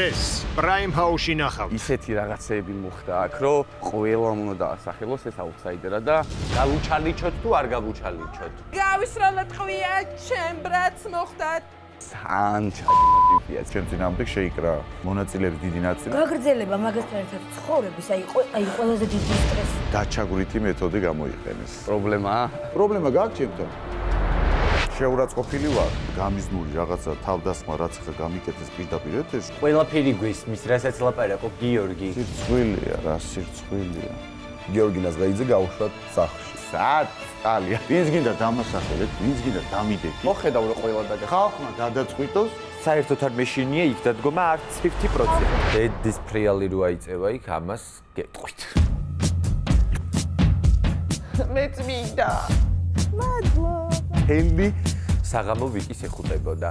დღეს Prime House-ში ნახავთ. ისეთი რაღაცეები მოხდა აქ, რომ ყველა უნდა დაასახელოს ეს აუთსაიდერა და გავუჩალიჩოთ თუ არ გავუჩალიჩოთ. გავისროლოთ ყვია, ჩემ ბრატს მოხდა ან ჩადიმატიფია, ჩემ ძინამდე შეიკრა მონაწილეების დიდი ნაწილი. გაგრძელება მაგასთან ერთად ცხოვრების, აი აი ყველაზე დიდი სტრესი. დაჩაგვრითი მეთოდი გამოიყენეს. პრობლემაა? პრობლემა გაქვს ჩემთან. შეურაცხყოფილი ვარ, გამიზნული რაღაცა თავდასხმა რაც ხა გამიკეთეს პირდაპირ ეთერში. ყველაფერი გვისმის, რასაც ლაპარაკო გიორგი. სირცხვილია, რა სირცხვილია. გიორგი ნაზღაიძე გაუშვათ სახლში. სად წალია? ვინც გინდა დამასახელეთ, ვინც გინდა დამიდეკი. მოხედავ რომ ყველა და ხალხმა გადაწყვიტოს საერთოდ არ მეშინია იქ დადგომა არც 50%. დედის ფრიალი რო აიწევა იქ ამას გეტყვით. მეც მინდა. მადლობა. თემი საღამო ვიკის ეხუტებოდა,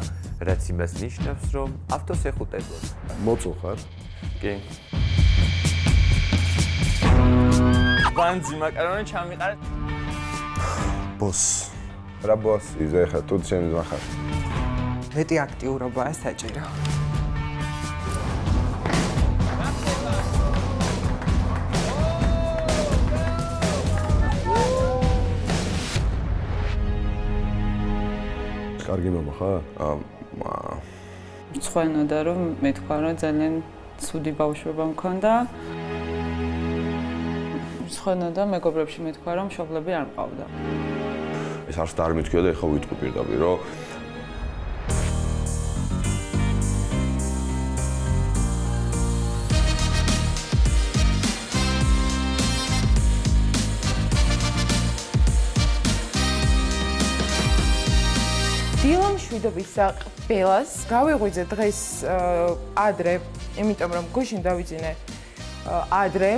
რაც იმას ნიშნავს, რომ ავტოს ეხუტებოდა. მოწო ხარ? კი. ბანძი მაკარონი ჩამიყარე. ბოს. რა ბოსი, ზე ხა თუ ჩემი ზახარ. მეტი აქტიურობაა საჭირო. კარგი მამა ხარ? აა მწვენოდა რომ მეთქვა რომ ძალიან ცუდი ბავშვობა მქონდა. მწვენოდა მეგობრებში მეთქვა რომ მშობლები არ მყავდა. ეს არც და არ მეთქვა და ეხა ვიტყვი პირდაპირ რომ დილამ შვიდობის ყბელას გავიღვიძე დღეს ადრე, იმიტომ რომ გუშინ დავიძინე ადრე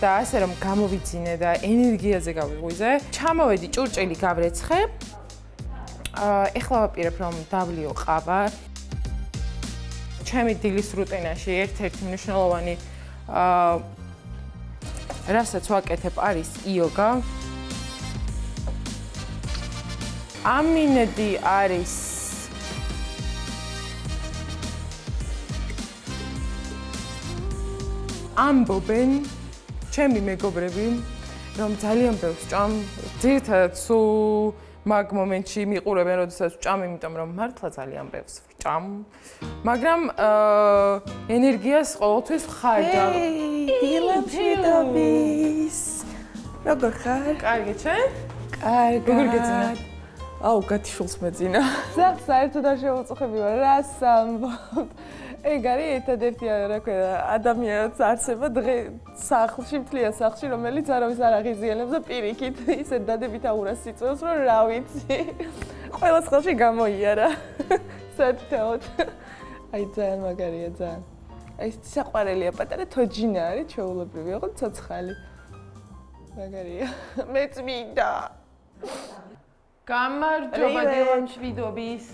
და ასე რომ გამოვიძინე და ენერგიაზე გავიღვიძე. ჩამოვედი ჭურჭელი გავრეცხე. ეხლა ვაპირებ რომ დავლიო ყავა. ჩემი დილის რუტინაში ერთ-ერთი მნიშვნელოვანი აა რასაც ვაკეთებ არის იოგა. ამინედი არის ამბობენ ჩემი მეგობრები რომ ძალიან ბევრს ჭამ ძირთად სულ მაგ მომენტში მიყურებენ როდესაც ჭამ იმიტომ რომ მართლა ძალიან ბევრს ჭამ მაგრამ ენერგიას ყოველთვის ხარჯა დილამშვიდობის როგორ ხარ? კარგი ჩემ? კარგი. როგორ გეძინა? აუ, გათიშულს მეძინა. ზახ საერთოდ არ შევუწუხები ვარ, რას ამბობ? ეგ არის ერთადერთი რა ქვია ადამიანს არსება დღე სახლში მთლიან სახლში რომელიც არავის არ აღიზიანებს და პირიქით ისე დადებით აურას სიწვევს რომ რა ვიცი. ყველა სახლში გამოიარა. საერთოდ. აი ძალიან მაგარია ძალიან. აი საყვარელია პატარა თოჯინა არის ჩეულებრივი ოღონდ ცოცხალი. მაგარია. მეც მინდა გამარჯობა დილამშვიდობის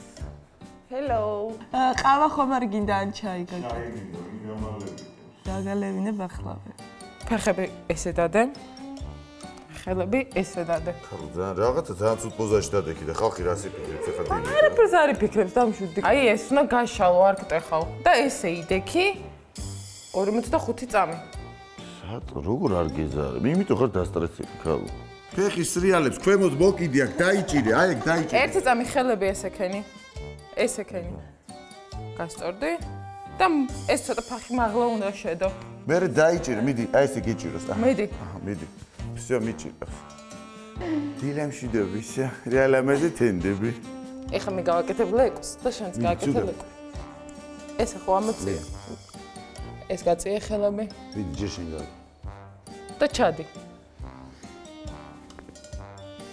Hello. ყავა ხომ არ გინდა ან ჩაი გაგა? ჩაი გინდა, გამალები. დაგალევინებ ახლავე. ფეხები ესე დადე. ხელები ესე დადე. ძალიან რაღაცა ძალიან ცუდ პოზაში დადექი და ხალხი რას იფიქრებს ახლა დილით? არაფერს არ იფიქრებს დამშვიდი. აი ეს უნდა გაშალო, არ გტეხავ. და ესე იდექი 45 წამი. სად როგორ არ გეზარე? იმიტომ ხარ დასტრესები ხალო. ფეხის სრიალებს ქვემოთ მოკიდი აქ დაიჭირე, აი ეგ დაიჭირე. ერთი წამი ხელები ესე ქენი. ესე ქენი. გასწორდი? და ეს ცოტა ფახი მაღლა უნდა შედო. მე დაიჭირე, მიდი, აი ესე გიჭიროს. მიდი. აჰა, მიდი. всё, მიჭირე. დილემშვიდობის, რეალამაზე თენდები. ეხლა მე გავაკეთებ ლეკს და შენც გააკეთებ ლეკს. ესე ხო ამოწია. ეს გაწიე ხელები. მიდი, ჯერ შენ გა. და ჩადი.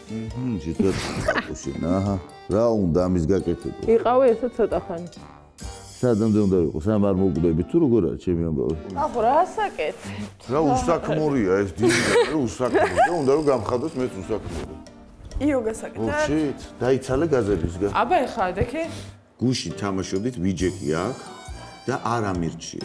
ჰმმ, შეიძლება შენ, აჰა. რა უნდა ამის გაკეთება? იყავი ესე ცოტა ხანი. სადამდე უნდა ვიყო? სამ არ მოგვდები თუ როგორ არის ჩემი ამბავი? ახო რა საკეთებ? რა უსაქმორია ეს დიდი და უსაქმორი და უნდა რომ გამხადოს მეც უსაქმორი. იოგა საკეთებ? ოჩით, დაიცალე გაზებისგან. აბა ეხა დექი? გუში თამაშობდით ვიჯეკი აქ და არ ამირჩიე.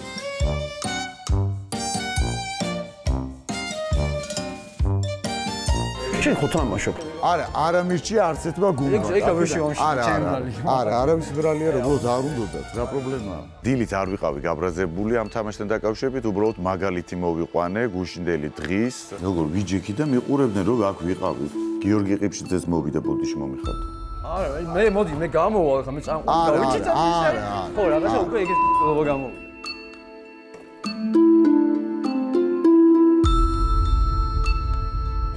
შენ ხო თამაშობ? არა, არა მირჩია არც ერთმა გუნდმა. ეგ- ეგ ავეში ვამში, არა, ჩემი არა, ბრალი. არა, არავის ბრალია, როგორც არ უნდათ, რა პრობლემაა? დილით არ ვიყავი გაბრაზებული ამ თამაშთან დაკავშირებით, უბრალოდ მაგალითი მოვიყვანე გუშინდელი დღის. როგორ ვიჯექი და მიყურებდნენ რომ აქ ვიყავი. გიორგი ყიფშიძეს მოვიდა ბოდიში მომიხატა. არა, მე მოდი, მე გამოვალ ხა, მე წამყვი არა, გავიჭი არა, არა. ხო, რაღაცა უკვე ეგეთ ლობა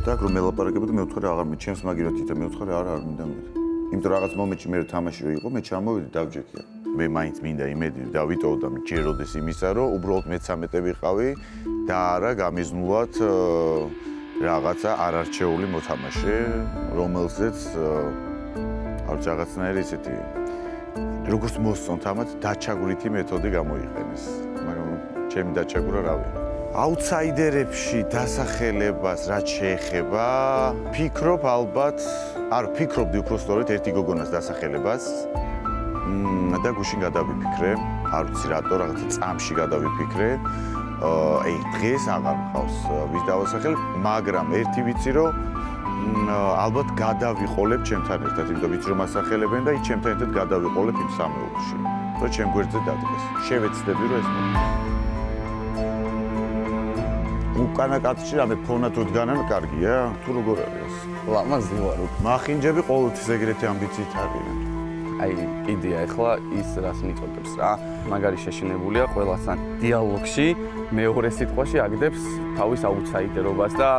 და რომ მელაპარაკებოდი მე რა აღარ მე ჩემს მაგივრად თითა მე ვთქვი არა არ მინდა მე. იმიტომ რაღაც მომენტში მე თამაში რო იყო მე ჩამოვიდი დავჯექია. მე მაინც მინდა იმედი და მჯეროდეს იმისა რომ უბრალოდ მე 13 ვიყავი და არა გამიზნულად რაღაცა არარჩეული მოთამაშე რომელზეც არ რაღაცნაირი ისეთი როგორც მოსწონთ ამათ დაჩაგვრითი მეთოდი გამოიყენეს მაგრამ ჩემი დაჩაგვრა რავია აუთსაიდერებში დასახელებას რაც შეეხება ფიქრობ ალბათ არ ვფიქრობდი უფრო სწორედ ერთი გოგონას დასახელებას მ, და გუშინ გადავიფიქრე არ ვიცი რატო რაღაცა წამში გადავიფიქრე აი დღეს აღარ მყავს ვის დავასახელ მაგრამ ერთი ვიცი რომ ალბათ გადავიყოლებ ჩემთან ერთად, იმიტომ ვიცი რომ ასახელებენ და ჩემთან ერთად გადავიყოლებ იმ სამეულში. და ჩემ გვერდზე დადგეს. შევეცდები რომ ეს მოხდეს. უკანა კაცში რამე ფონად უდგანან კარგია? თუ როგორ არის? ლამაზი ვარ მახინჯები ყოველთვის ეგრეთი ამბიციით არიან. აი, კიდია ახლა ის რას მიწოდებს რა. მაგარი შეშინებულია ყველასთან დიალოგში, მეორე სიტყვაში აგდებს თავის აუთსაიდერობას და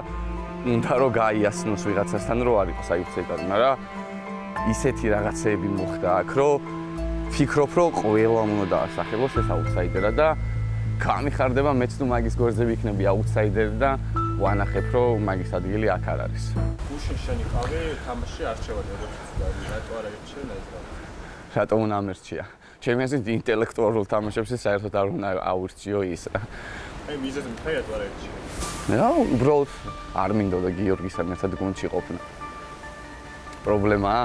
უნდა რომ გაიასნოს ვიღაცასთან რომ არ იყოს აუთსაიდერი, მაგრამ ისეთი რაღაცეები მოხდა აქ, რომ ფიქრობ, რომ ყველამ უნდა დაასახელოს ეს აუთსაიდერა და გამიხარდება მეც თუ მაგის გორზე ვიქნები აუთსაიდერი და ვანახებ, რომ მაგის ადგილი აქ არ არის. გუშინ შენი ყავი თამაში არჩევანი როგორც ვთქვი, რატო არა ირჩენა ეს რა? რატომ უნდა ამერჩია? ჩემი აზრით ინტელექტუალურ თამაშებში საერთოდ არ უნდა აურჩიო ის რა. აი მიზეზი მთლიანად არ ირჩია. რა, უბრალოდ არ მინდოდა გიორგისთან ერთად გუნდში ყოფნა. პრობლემაა.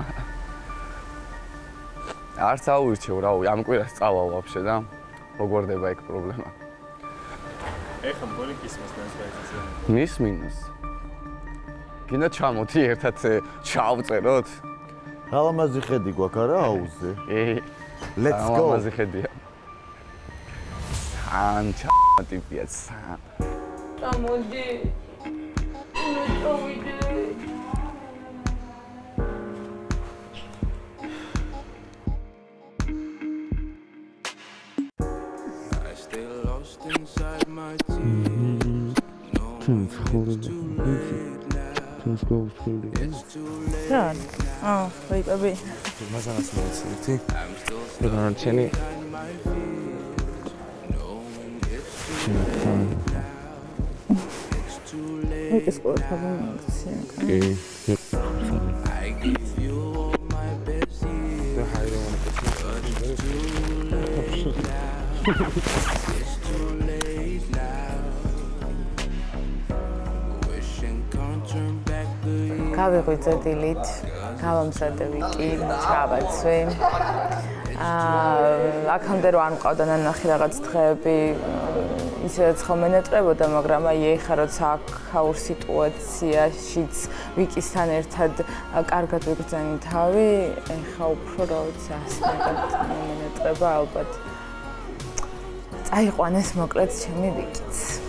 არც აუირჩევ რა, ამ კვირას წავა ვაფშე და მოგვარდება ეგ პრობლემა. ეხა მგონი კისმას განსხვავებაა. მის მინუს. გინდა ჩამოთი ერთად ჩავწეროთ? რა ლამაზი ხედი გვაქვს არა აუზე? ე Let's go. ლამაზი ხედია. ან ჩა ტიპია სან. წამოდი. ნუ წავიდე. რა? აა, ვაიპები. მაგას მოიცით. განარჩენი ეს ყოველთვის მომწია. გავიღვიძე დილით, გავამზადე ვიკი, ჩავაცვი. აა, აქამდე რო არ მყავდა ნანახი რაღაც დღეები, ისედაც ხოლმე ნეტრებოდა, მაგრამ აი ეხა როცა აქ აურ სიტუაციაშიც ვიკისთან ერთად კარგად ვიგრძენი თავი, ეხა უფრო რაოც ასნაგად მომენეტრება ალბათ. წაიყვანეს მოკლედ ჩემი ვიკიც.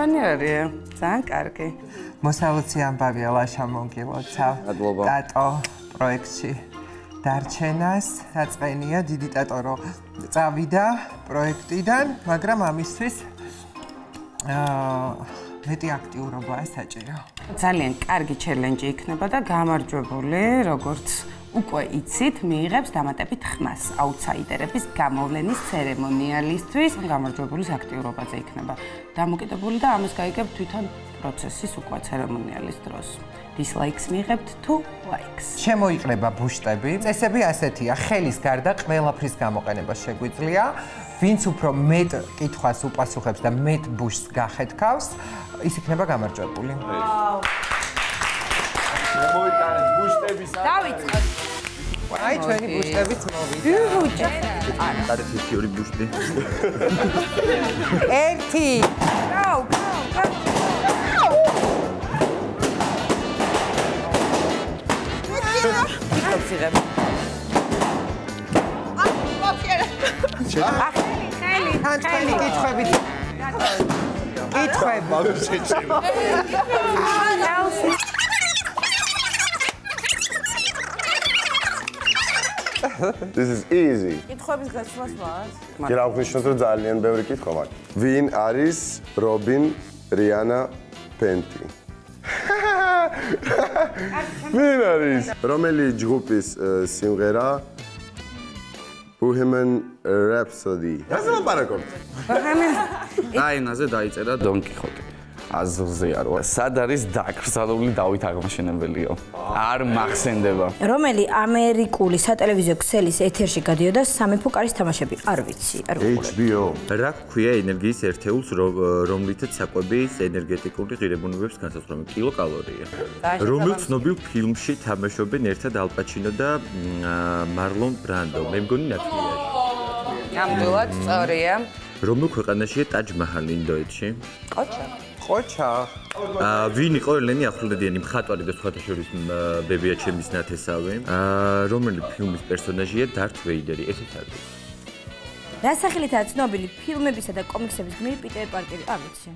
შენერია ძალიან კარგი. მოსაუცი ამბავია ლაშა მოგილოცავ მადლობა. ტატო პროექტში. დარჩენას დაწყენია დიდი ტატო რო წავიდა პროექტიდან მაგრამ ამისთვის აა მეტი აქტიურობაა საჭირო. ძალიან კარგი ჩელენჯი იქნება და გამარჯვებული როგორც უკვე იცით, მიიღებს დამატებით ხმას აუთსაიდერების გამოვლენის ცერემონიალისთვის. გამარჯვებულის აქტიურობაზე იქნება დამოკიდებული და ამას გაიგებ თვითონ პროცესის უკვე ცერემონიალის დროს. dislikes მიიღებთ თუ likes. შემოიყრება ბუშტები. წესები ასეთია: ხელის გარდა ყველაფრის გამოყენება შეგვიძლია. ვინც უფრო მეტ კითხვას უპასუხებს და მეტ ბუშს გახეთქავს, ის იქნება გამარჯვებული. მოიტანეთ ბუშტების დავიწყოთ. აი ჩვენი ბუშტებიც მოვიდა. ბუჯა. არა. ერთი ორი ბუშტი. ერთი. გაუ, გაუ, გაუ. იცოცხლებ. ახალი, ხელი, ხელი კითხვები. კითხვები. მაგერ შეჭება. This is easy. კითხების გაცვლას მას. კი რა ვნიშნავს რომ ძალიან ბევრი კითხვა მაქვს. ვინ არის რობინ რიანა პენტი? ვინ არის? რომელი ჯგუფის სიმღერა? Bohemian Rhapsody. ასე ლაპარაკობთ. აი, ნაზე დაიწერა დონ კიხოტი. აზრზე არო. სად არის დაკრძალული დავით აღმაშენებელიო? არ მახსენდება. რომელი ამერიკული სატელევიზიო ქსელის ეთერში გადიოდა სამეფო კარის თამაშები? არ ვიცი, არ ვიყურებ. HBO. რა ქვია ენერგიის ერთეულს, რო- რომლითაც საკვების ენერგეტიკული ღირებულებებს განსაზღვრავენ? კილოკალორია. რომელ ცნობილ ფილმში თამაშობენ ერთად ალპაჩინო და მ, აა, მარლონ ბრანდო? მე მგონი ნათლიაში. ნამდვილად სწორია. რომელ ქვეყანაშია ტაჯ მაჰალი ინდოეთში? ყოჩა. ყოჩა. აა ვინ იყო ელენი ახლდედიანი მხატვარი და სხვათა შორის ბებია ჩემის ნათესავი? აა რომელი ფილმის პერსონაჟია დართ ვეიდერი? ესეც არ ვიცი. რა სახელითაა ცნობილი ფილმებისა და კომიქსების გმირი პიტერ პარკერი? არ ვიცი.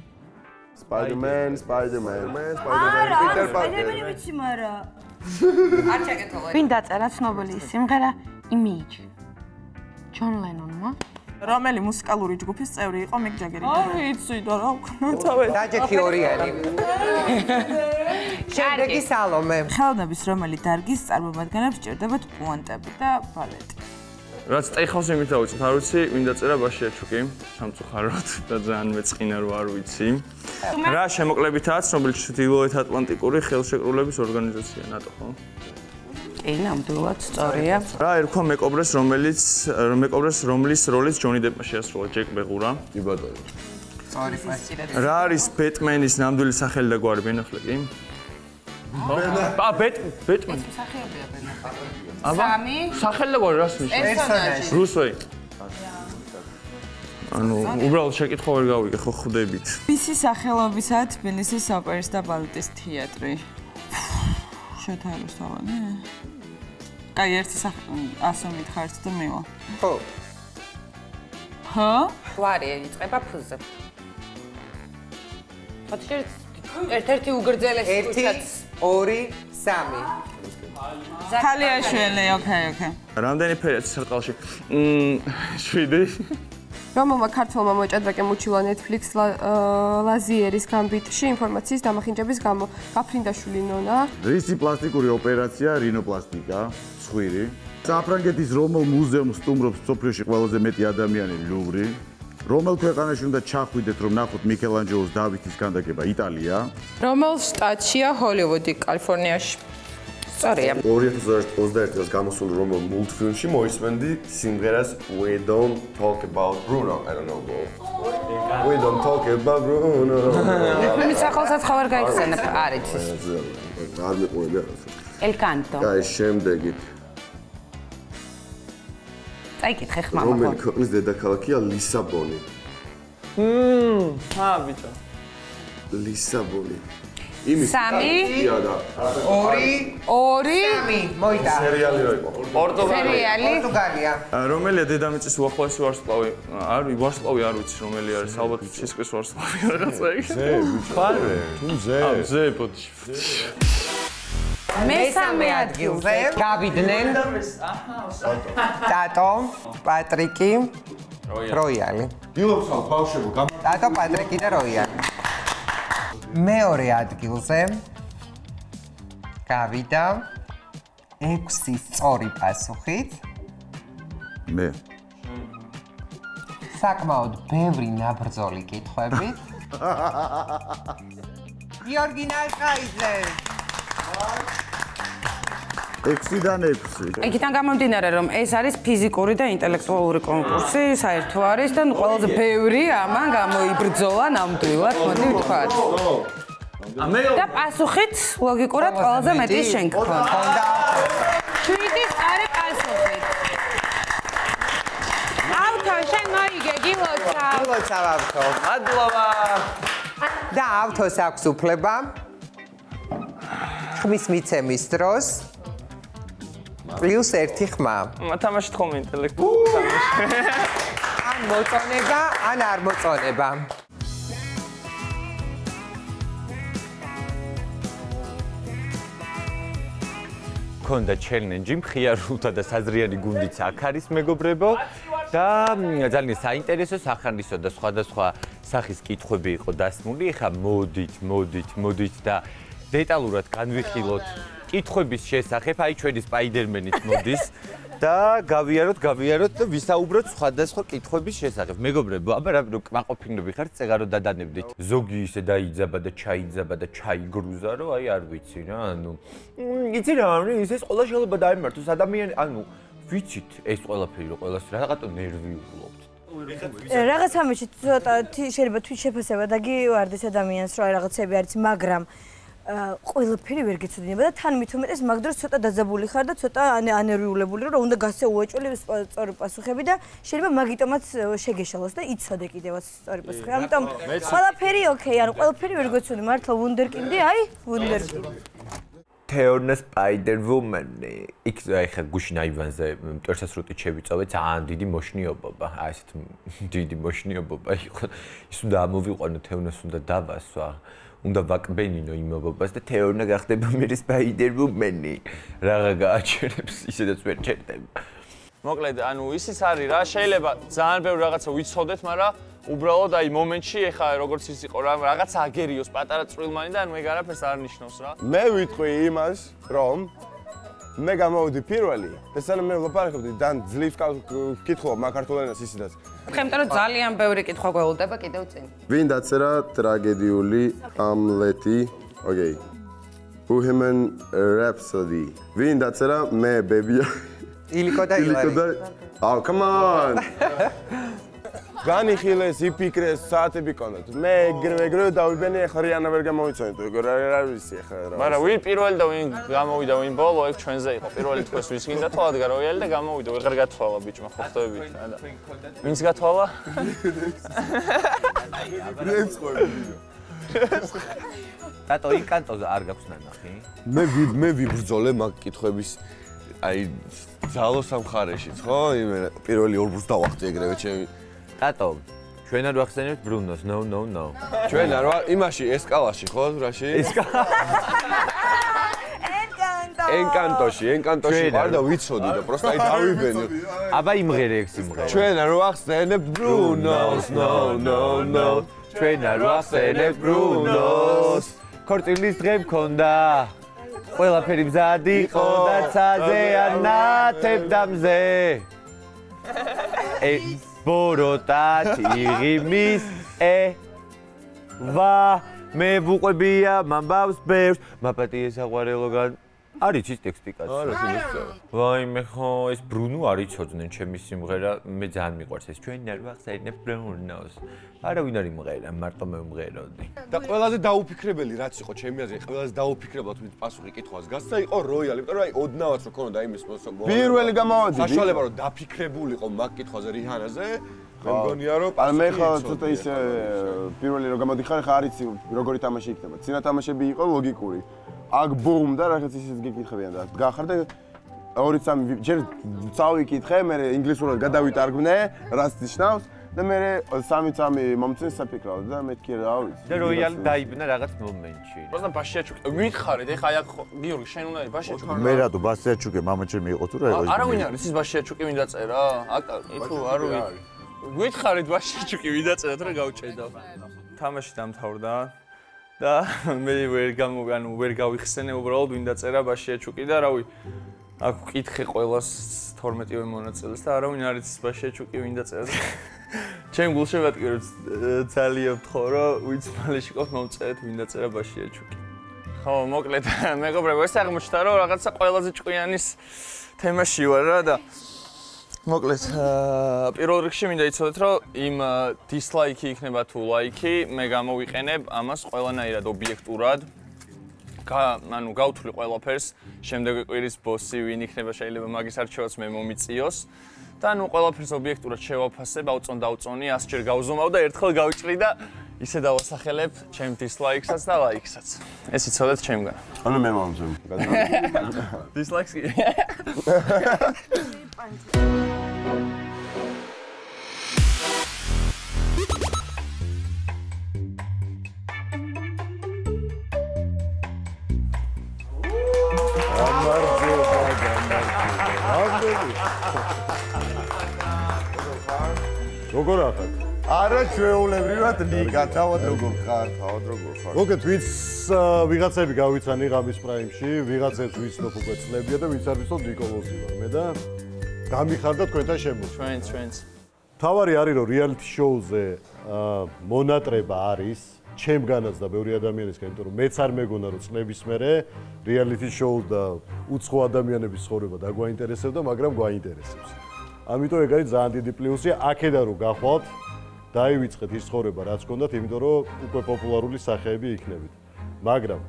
Spider-Man, Spider-Man, Spider-Man, Peter Parker. მე ვიცი, მარა. არ ჩაკეთო. ვინ დაწერა ცნობილი სიმღერა Image? ჯონ ლენონმა? რომელი მუსიკალური ჯგუფის წევრი იყო მიკ ჯაგერი? არ ვიცი და რა ვქნა თავი. დაჯექი ორიანი. შემდეგი სალომე. ხელოვნების რომელი დარგის წარმომადგენლებს ჭირდებათ პუანტები და ბალეტი? რაც წაიხავს იმით დავიწყოთ, არ ვიცი, ვინ დაწერა ბაშია ჩუკი, სამწუხაროდ და ძალიან მეწყინა რომ არ ვიცი. რა შემოկლებითაა ცნობილი ჩრდილოეთ ატლანტიკური ხელშეკრულების ორგანიზაცია ნატო, ხო? კი, ნამდვილად სწორია. რა ერქვა მეკობრეს, რომელიც მეკობრეს, რომლის როლიც ჯონი დეპმა შეასრულა ჯეკ ბეგურა? კი ბატონო. სწორი პასი. რა არის ბეტმენის ნამდვილი სახელი და გვარი ბენახლა კი? ა ბეტ ბეტმენი. სახეობია ბენა. აბა სამი. სახელი და გვარი რას ნიშნავს? პერსონაჟი. რუსვეი. ანუ უბრალოდ შეკითხვა ვერ გავიგე ხო ხვდებით. მისი სახელობისაა თბილისის ოპერის და ბალეტის თეატრი. შოთა რუსთავანი? კაი, ერთი სახე ასე მითხართ და მივა. ხო. ხო? გვარი იწყება ფუზე. ხოთი ერთ-ერთი უგრძელესი ერთი, ორი, სამი. ხალიაშვილი, ოკეი, ოკეი. რამდენი ფერია ცერტყალში? მმ 7. რომელმა ქართველმა მოჭადრაკე მუჩილა Netflix ლაზიერის გამბიტში ინფორმაციის დამახინჯების გამო. გაფრინდაშვილი ნონა. რისი პლასტიკური ოპერაცია რინოპლასტიკა, ცხვირი. საფრანგეთის რომელ მუზეუმს სტუმრობს სოფლიოში ყველაზე მეტი ადამიანი ლუვრი? რომელ ქვეყანაში უნდა ჩახვიდეთ რომ ნახოთ მიქელანჯელოს დავითის ქანდაკება იტალია? რომელ შტატშია ჰოლივუდი კალიფორნიაში? სწორია. 2021 წელს გამოსულ რომელ მულტფილმში მოისმენდი სიმღერას We don't talk about Bruno. I don't know. We don't talk about Bruno. მე სახელსაც ხარ გაიხსენებ, არ იცის. არ მეყოლები არა. El Canto. და შემდეგი წაიკითხე ხმამა. რომელი ქვეყნის დედაქალაქია ლისაბონი? მმ, ა ბიჭო. ლისაბონი. იმის სამი, და ორი, ორი, სამი, მოიდა. სერიალი რო იყო. სერიალი. პორტუგალია. რომელია დედამიწის უახლოესი ვარსკვლავი? არ ვარსკვლავი არ ვიცი რომელი არის, ალბათ სისხლის ვარსკვლავი რაღაცა იქ. ზე, ბიჭო. თუ ზე. ა ზე, ბოდიში. მესამე ადგილზე გავიდნენ ტატო, პატრიკი, როიალი. დილობსალ ბავშვებო, გამ ტატო, პატრიკი და როიალი. მეორე ადგილზე გავიდა 6 სწორი პასუხით. მე საკმაოდ ბევრი ნაბრძოლი კითხვებით. გიორგი ნაიყაიძე. 6-დან 6. იქიდან გამომდინარე რომ ეს არის ფიზიკური და ინტელექტუალური კონკურსი, საერთო არის და ყველაზე ბევრი ამან გამოიბრძოლა ნამდვილად, მოდი ვთქვათ. და პასუხით ლოგიკურად ყველაზე მეტი შენ გქონდა. შვიდის არე პასუხით. ავთო, შენ მოიგე, გილოცა. გილოცა ავთო. მადლობა. და ავთოს აქვს უფლება. ხმის მიცემის დროს პლუს 1 ხმა. თამაშით ხოლმე ინტელექტუალური თამაში. ან მოწონება, ან არ მოწონება. ქონდა ჩელენჯი მხიარულთა და საზრიანი გუნდიც აქ არის მეგობრებო და ძალიან საინტერესო სახანისო და სხვადასხვა სახის კითხვები იყო დასმული. ეხა მოდით, მოდით, მოდით და დეტალურად განვიხილოთ კითხვების შესახებ. აი ჩვენი სპაიდერმენიც მოდის და გავიაროთ, გავიაროთ და ვისაუბროთ სხვადასხვა კითხვების შესახებ. მეგობრებო, აბა რა რო კმაყოფილები ხართ, წეგარო დადანებდით. ზოგი ისე დაიძაბა და ჩაიძაბა და ჩაიგრუზა, რომ აი არ ვიცი რა, ანუ იცი რა, ის ეს ყველა შეიძლება დაემართოს ადამიანი, ანუ ვიცით ეს ყველაფერი რომ ყველას რაღაცა ნერვიულობთ. რაღაც ამაში ცოტა შეიძლება თვით შეფასება დაგივარდეს ადამიანს რომ აი რაღაცები არის, მაგრამ ყველაფერი ვერ გეცოდინება და თან მით უმეტეს მაგ დროს ცოტა დაძაბული ხარ და ცოტა ანერვიულებული რომ უნდა გასცე უეჭველი სწორი პასუხები და შეიძლება მაგიტომაც შეგეშალოს და იცოდე კიდევაც სწორი პასუხი. ამიტომ ყველაფერი ოკეი, ანუ ყველაფერი ვერ გეცოდი მართლა ვუნდერკინდი, აი, ვუნდერკინდი. თეორნა სპაიდერვუმენი. იქ აი ხა გუშინ აივანზე მტვერსასრუტი შევიწოვე ძალიან დიდი მოშნიობობა. აი ესეთ დიდი მოშნიობობა იყო. ის უნდა ამოვიყვანო თეორნას უნდა დავასვა. უნდა ვაკბენინო იმობობას და თეორნა გახდება მერის სპაიდერვუმენი. რაღა გააჩერებს ისედაც ვერ ჩერდება. მოკლედ, ანუ ისიც არის რა, შეიძლება ძალიან ბევრი რაღაცა ვიცოდეთ, მაგრამ უბრალოდ აი მომენტში ეხა როგორც ის იყო რა, რაღაც აგერიოს პატარა წვრილმანი და ანუ ეგ არაფერს არ ნიშნავს რა. მე ვიტყვი იმას, რომ მე გამოვიდი პირველი და სანამ მე ვლაპარაკობდი დან ძლივს ვკითხულობ მაკართულ ენას ისედაც. ხემტო რომ ძალიან ბევრი კითხვა გველდება კიდევ წინ. ვინ დაწერა ტრაგედიული ამლეტი? ოკეი. Bohemian Rhapsody. ვინ დაწერა მე ბებია? ილიკო და ილარი. ილიკო და Oh, come on. განიხილეს, იფიქრეს, საათები კონდათ. მე ეგრევე დავიბენე, ახლა რიანა ვერ გამოიცანე, თუ ეგ რა რა ვიცი ახლა რა. მაგრამ ვინ პირველი და ვინ გამოვიდა, ვინ ბოლო, ეგ ჩვენზე იყო. პირველი თქოს ვის გინდა თვალ ადგა როიალი და გამოვიდა, ვეღარ გათვალა ბიჭმა, ხო ხტები. ვინც გათვალა? რენც ყვები. რატო ინკანტოზე არ გაქვს ნანახი? მე მე ვიბრძოლე მაგ კითხების აი ძალოს სამხარეშიც, ხო? იმე პირველი ორ ბურს დავახტი ეგრევე ჩემი რატო? ჩვენ არ ვახსენებთ ბრუნოს. No, no, no. ჩვენ არ ვარ იმაში ესკალაში, ხო, რაში? ესკალა. ენკანტოში, ენკანტოში ვარ და ვიცოდი და პროსტა აი დავიბენე. აბა იმღერე ეგ სიმღერა. ჩვენ არ ვახსენებთ ბრუნოს. No, no, no. ჩვენ არ ვახსენებთ ბრუნოს. ქორწილის დღე მქონდა. ყველაფერი მზად იყო და ცაზე არ ნათებდა მზე. ე ბოროტად იღიმის ე ვა მე ვუყვებია მამბავს ბევრს მაპატიე საყვარელოგან არის ის ტექსტი კაცი. არა, შეიძლება. ვაიმე ხო, ეს ბრუნო არის ცოდნენ ჩემი სიმღერა, მე ძალიან მიყვარს ეს ჩვენ არ ვახსენებ ბრუნოს. არა ვინ არის მღერა, მარტო მე მღეროდი. და ყველაზე დაუფიქრებელი რაც იყო ჩემი აზრით, ყველაზე დაუფიქრებლად ვინც პასუხი კითხვას გასცა იყო როიალი, იმიტომ რომ აი ოდნავაც რო ქონოდა იმის მოსო. პირველი გამოვადი. საშუალება რომ დაფიქრებულიყო მაგ კითხვაზე რიჰანაზე. მე მგონია რომ ან მე ხო ცოტა ისე პირველი რო გამოდიხარ, ხა არის როგორი თამაში იქნება. ცინა თამაშები იყო ლოგიკური. აქ ბუმ და რაღაც ისიც გეკითხებიან და გახარ და ორი სამი ჯერ წავიკითხე, მე ინგლისურად გადავიტარგმნე, რაც ნიშნავს და მე სამი სამი მომწინს საფიქრავ და მეთქი რა ვიცი. და როიალი დაიბნა რაღაც მომენტში. პროსტა ბაშიაჩუკი, ვითხარით, ეხა აი გიორგი შენ უნდა ბაშიაჩუკი. მე რატო ბაშიაჩუკი მამაჩემი იყო თუ რა იყო? არა ვინ არის ის ბაშიაჩუკი ვინ დაწერა? აკა, ითუ არ ვიცი. ვითხარით ბაშიაჩუკი ვინ დაწერა თუ რა გავჭედავ. თამაში დამთავრდა. და მე ვერ გამოგანუ ვერ გავიხსენე უბრალოდ ვინ დაწერა ბაშიაჩუკი და რავი აქ ვკითხე ყოველას 12-ვე მონაწილეს და არავინ არ იცის ბაშია ჩუკი ვინ დაწერა. ჩემ გულში ვატკირო ძალიან ვთხოვ რომ ვიც მალეშიკով მომწერეთ ვინ დაწერა ბაშია ჩუკი. ხო, მოკლედ მეგობრებო, ეს აღმოჩნდა რომ რაღაცა ყველაზე ჭკვიანის თემაში ვარ რა და მოკლედ პირველ რიგში მინდა იცოდეთ რომ იმ დისლაიკი იქნება თუ ლაიკი, მე გამოვიყენებ ამას ყველანაირად ობიექტურად. გა, ანუ გავთვლი ყველაფერს, შემდეგი კვირის ბოსი ვინ იქნება შეიძლება მაგის არჩევაც მე მომიწიოს. და ნუ ყველაფერს ობიექტურად შევაფასებ, ავწონ დავწონი, 100 ჯერ გავზომავ და ერთხელ გავიჭრი და ისე დავასახელებ ჩემ დისლაიქსაც და ლაიქსაც. ეს იცოდეთ ჩემგან. ანუ მე მომძებ. დისლაიქს კი. როგორ ახალ? არა ჩვეულებრივად ლიგა, თავად როგორ ხარ? თავად როგორ ხარ? მოგეთ ვიც ვიღაცები გავიცანი ღამის პრაიმში, ვიღაცებს ვიცნობ უკვე წლებია და ვიც არ ვიცნობ ნიკოლოზი ვარ მე და გამიხარდა თქვენთან შემოწ. ჩვენც ჩვენც. თავარი არის რომ რეალიტი შოუზე მონატრება არის ჩემგანაც და ბევრი ადამიანისგან, იმიტომ რომ მეც არ მეგონა რომ წლების მერე რეალიტი შოუ და უცხო ადამიანების ცხოვრება დაგვაინტერესებდა, მაგრამ გვაინტერესებს. ამიტომ ეგ არის ძალიან დიდი პლუსი, აქედან რომ გახვალთ, დაივიწყეთ ის ცხოვრება, რაც გქონდათ, იმიტომ რომ უკვე პოპულარული სახეები იქნებით. მაგრამ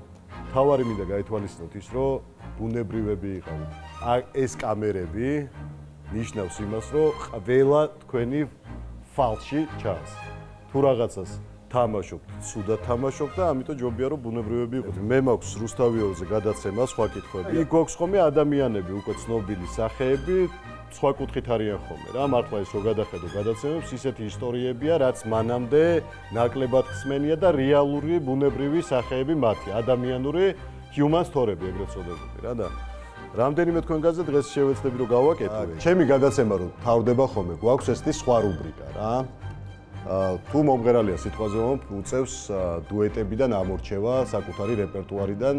თავარი მინდა გაითვალისწინოთ ის, რომ ბუნებრივები იყავით. ეს კამერები ნიშნავს იმას, რომ ყველა თქვენი ფალში ჩანს. თუ რაღაცას თამაშობთ, სუდა თამაშობთ და ამიტომ ჯობია რომ ბუნებრივები იყოთ. მე მაქვს რუსთავიოზე გადაცემა სხვა კითხვები. იქ გვაქვს ხომე ადამიანები, უკვე ცნობილი სახეები, სხვა კუთხით არიან ხოლმე რა. მართლა ის რო გადახედო გადაცემებს ისეთი ისტორიებია რაც მანამდე ნაკლებად ხსმენია და რეალური ბუნებრივი სახეები მათი ადამიანური human story-ები ეგრეთ წოდებული რა და რამდენიმე თქვენ გაზზე დღეს შევეცდები რომ გავაკეთო ჩემი გადაცემა რო თავდება ხოლმე გვაქვს ესეთი სხვა რუბრიკა რა. თუ მომღერალია სიტყვაზე მომ უწევს დუეტებიდან ამორჩევა საკუთარი რეპერტუარიდან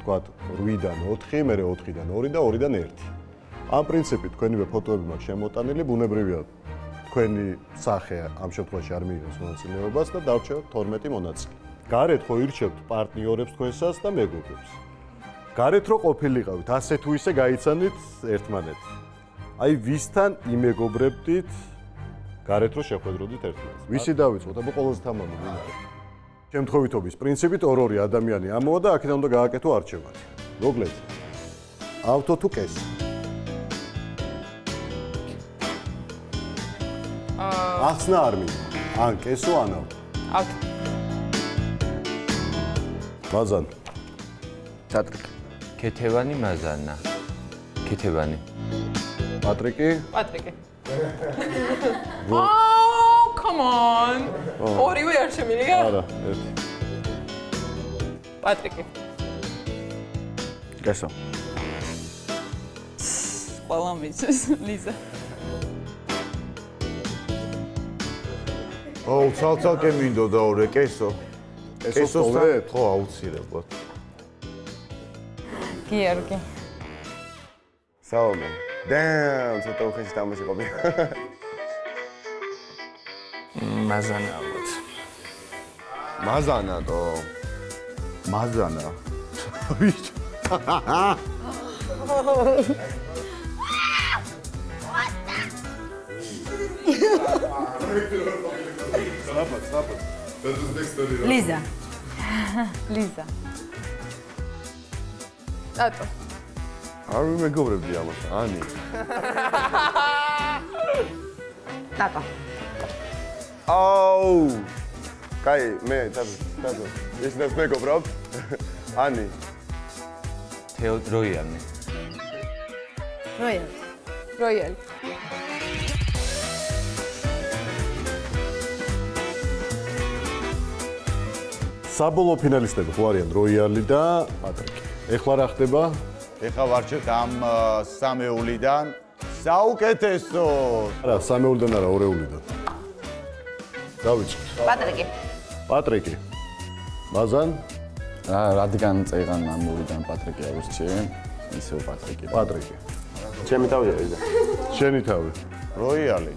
თქვა 8-დან 4, მე 4-დან 2 და 2-დან 1. ამ პრინციპით თქვენივე ფოტოები მაქვს შემოტანილი, ბუნებრივია თქვენი სახე ამ შემთხვევაში არ მიიღებს მონაწილეობას და დარჩება 12 მონაწილე. გარეთ ხო ირჩევთ პარტნიორებს თქვენსას და მეგობრებს. გარეთ რო ყოფილიყავით, ასე თუ ისე გაიცანით ერთმანეთს. აი ვისთან იმეგობრებდით გარეთ რო შეხვედროდით ერთმანეთს. ვისი დავიწყოთ, აბა ყველაზე თამამი მინდა. შემთხვევითობის პრინციპით ორ-ორი ადამიანი ამოვა და აქედან უნდა გააკეთო არჩევანი. მოგლეთ. ავტო თუ კესი? ახსნა არ მინდა. ან კესო ან ავტო. ავტო. მაზან. პატრიკ. კეთევანი მაზანა. კეთევანი. პატრიკი? პატრიკი. Oh, come on. ორივე არ შემილია? არა, ერთი. პატრიკი. კესო. ყველა მიცეს ლიზა. ო, ცალ-ცალკე მინდოდა ორე კესო. კესო სწორედ, ხო, აუცილებლად. გიორგი. საომე. დამ, ცოტა უხეში თამაში ყოფილი. მაზანა ალბათ. მაზანატო. მაზანა. ვიჩ. სლაპად, სლაპად. დაძს დექსტერი რა. ლიზა. ლიზა. ატო. არ მეგობრებდი ამას, ანი. ტატო. აუ. კაი, მე ტატო, ტატო. ის ნეს მეგობრობ? ანი. თეოდროიანი. როიალი. როიალი. საბოლოო ფინალისტები ხო არიან როიალი და პატრიკი. ეხლა რა ხდება? ეხლა ვარჩევთ ამ სამეულიდან საუკეთესო. არა, სამეულიდან არა, ორეულიდან. დავიწყოთ. პატრიკი. პატრიკი. მაზან? რა, რადგან წეღან ამოვიდან პატრიკი აგვირჩი. ისევ პატრიკი. პატრიკი. ჩემი თავი არის და. შენი თავი. როიალი.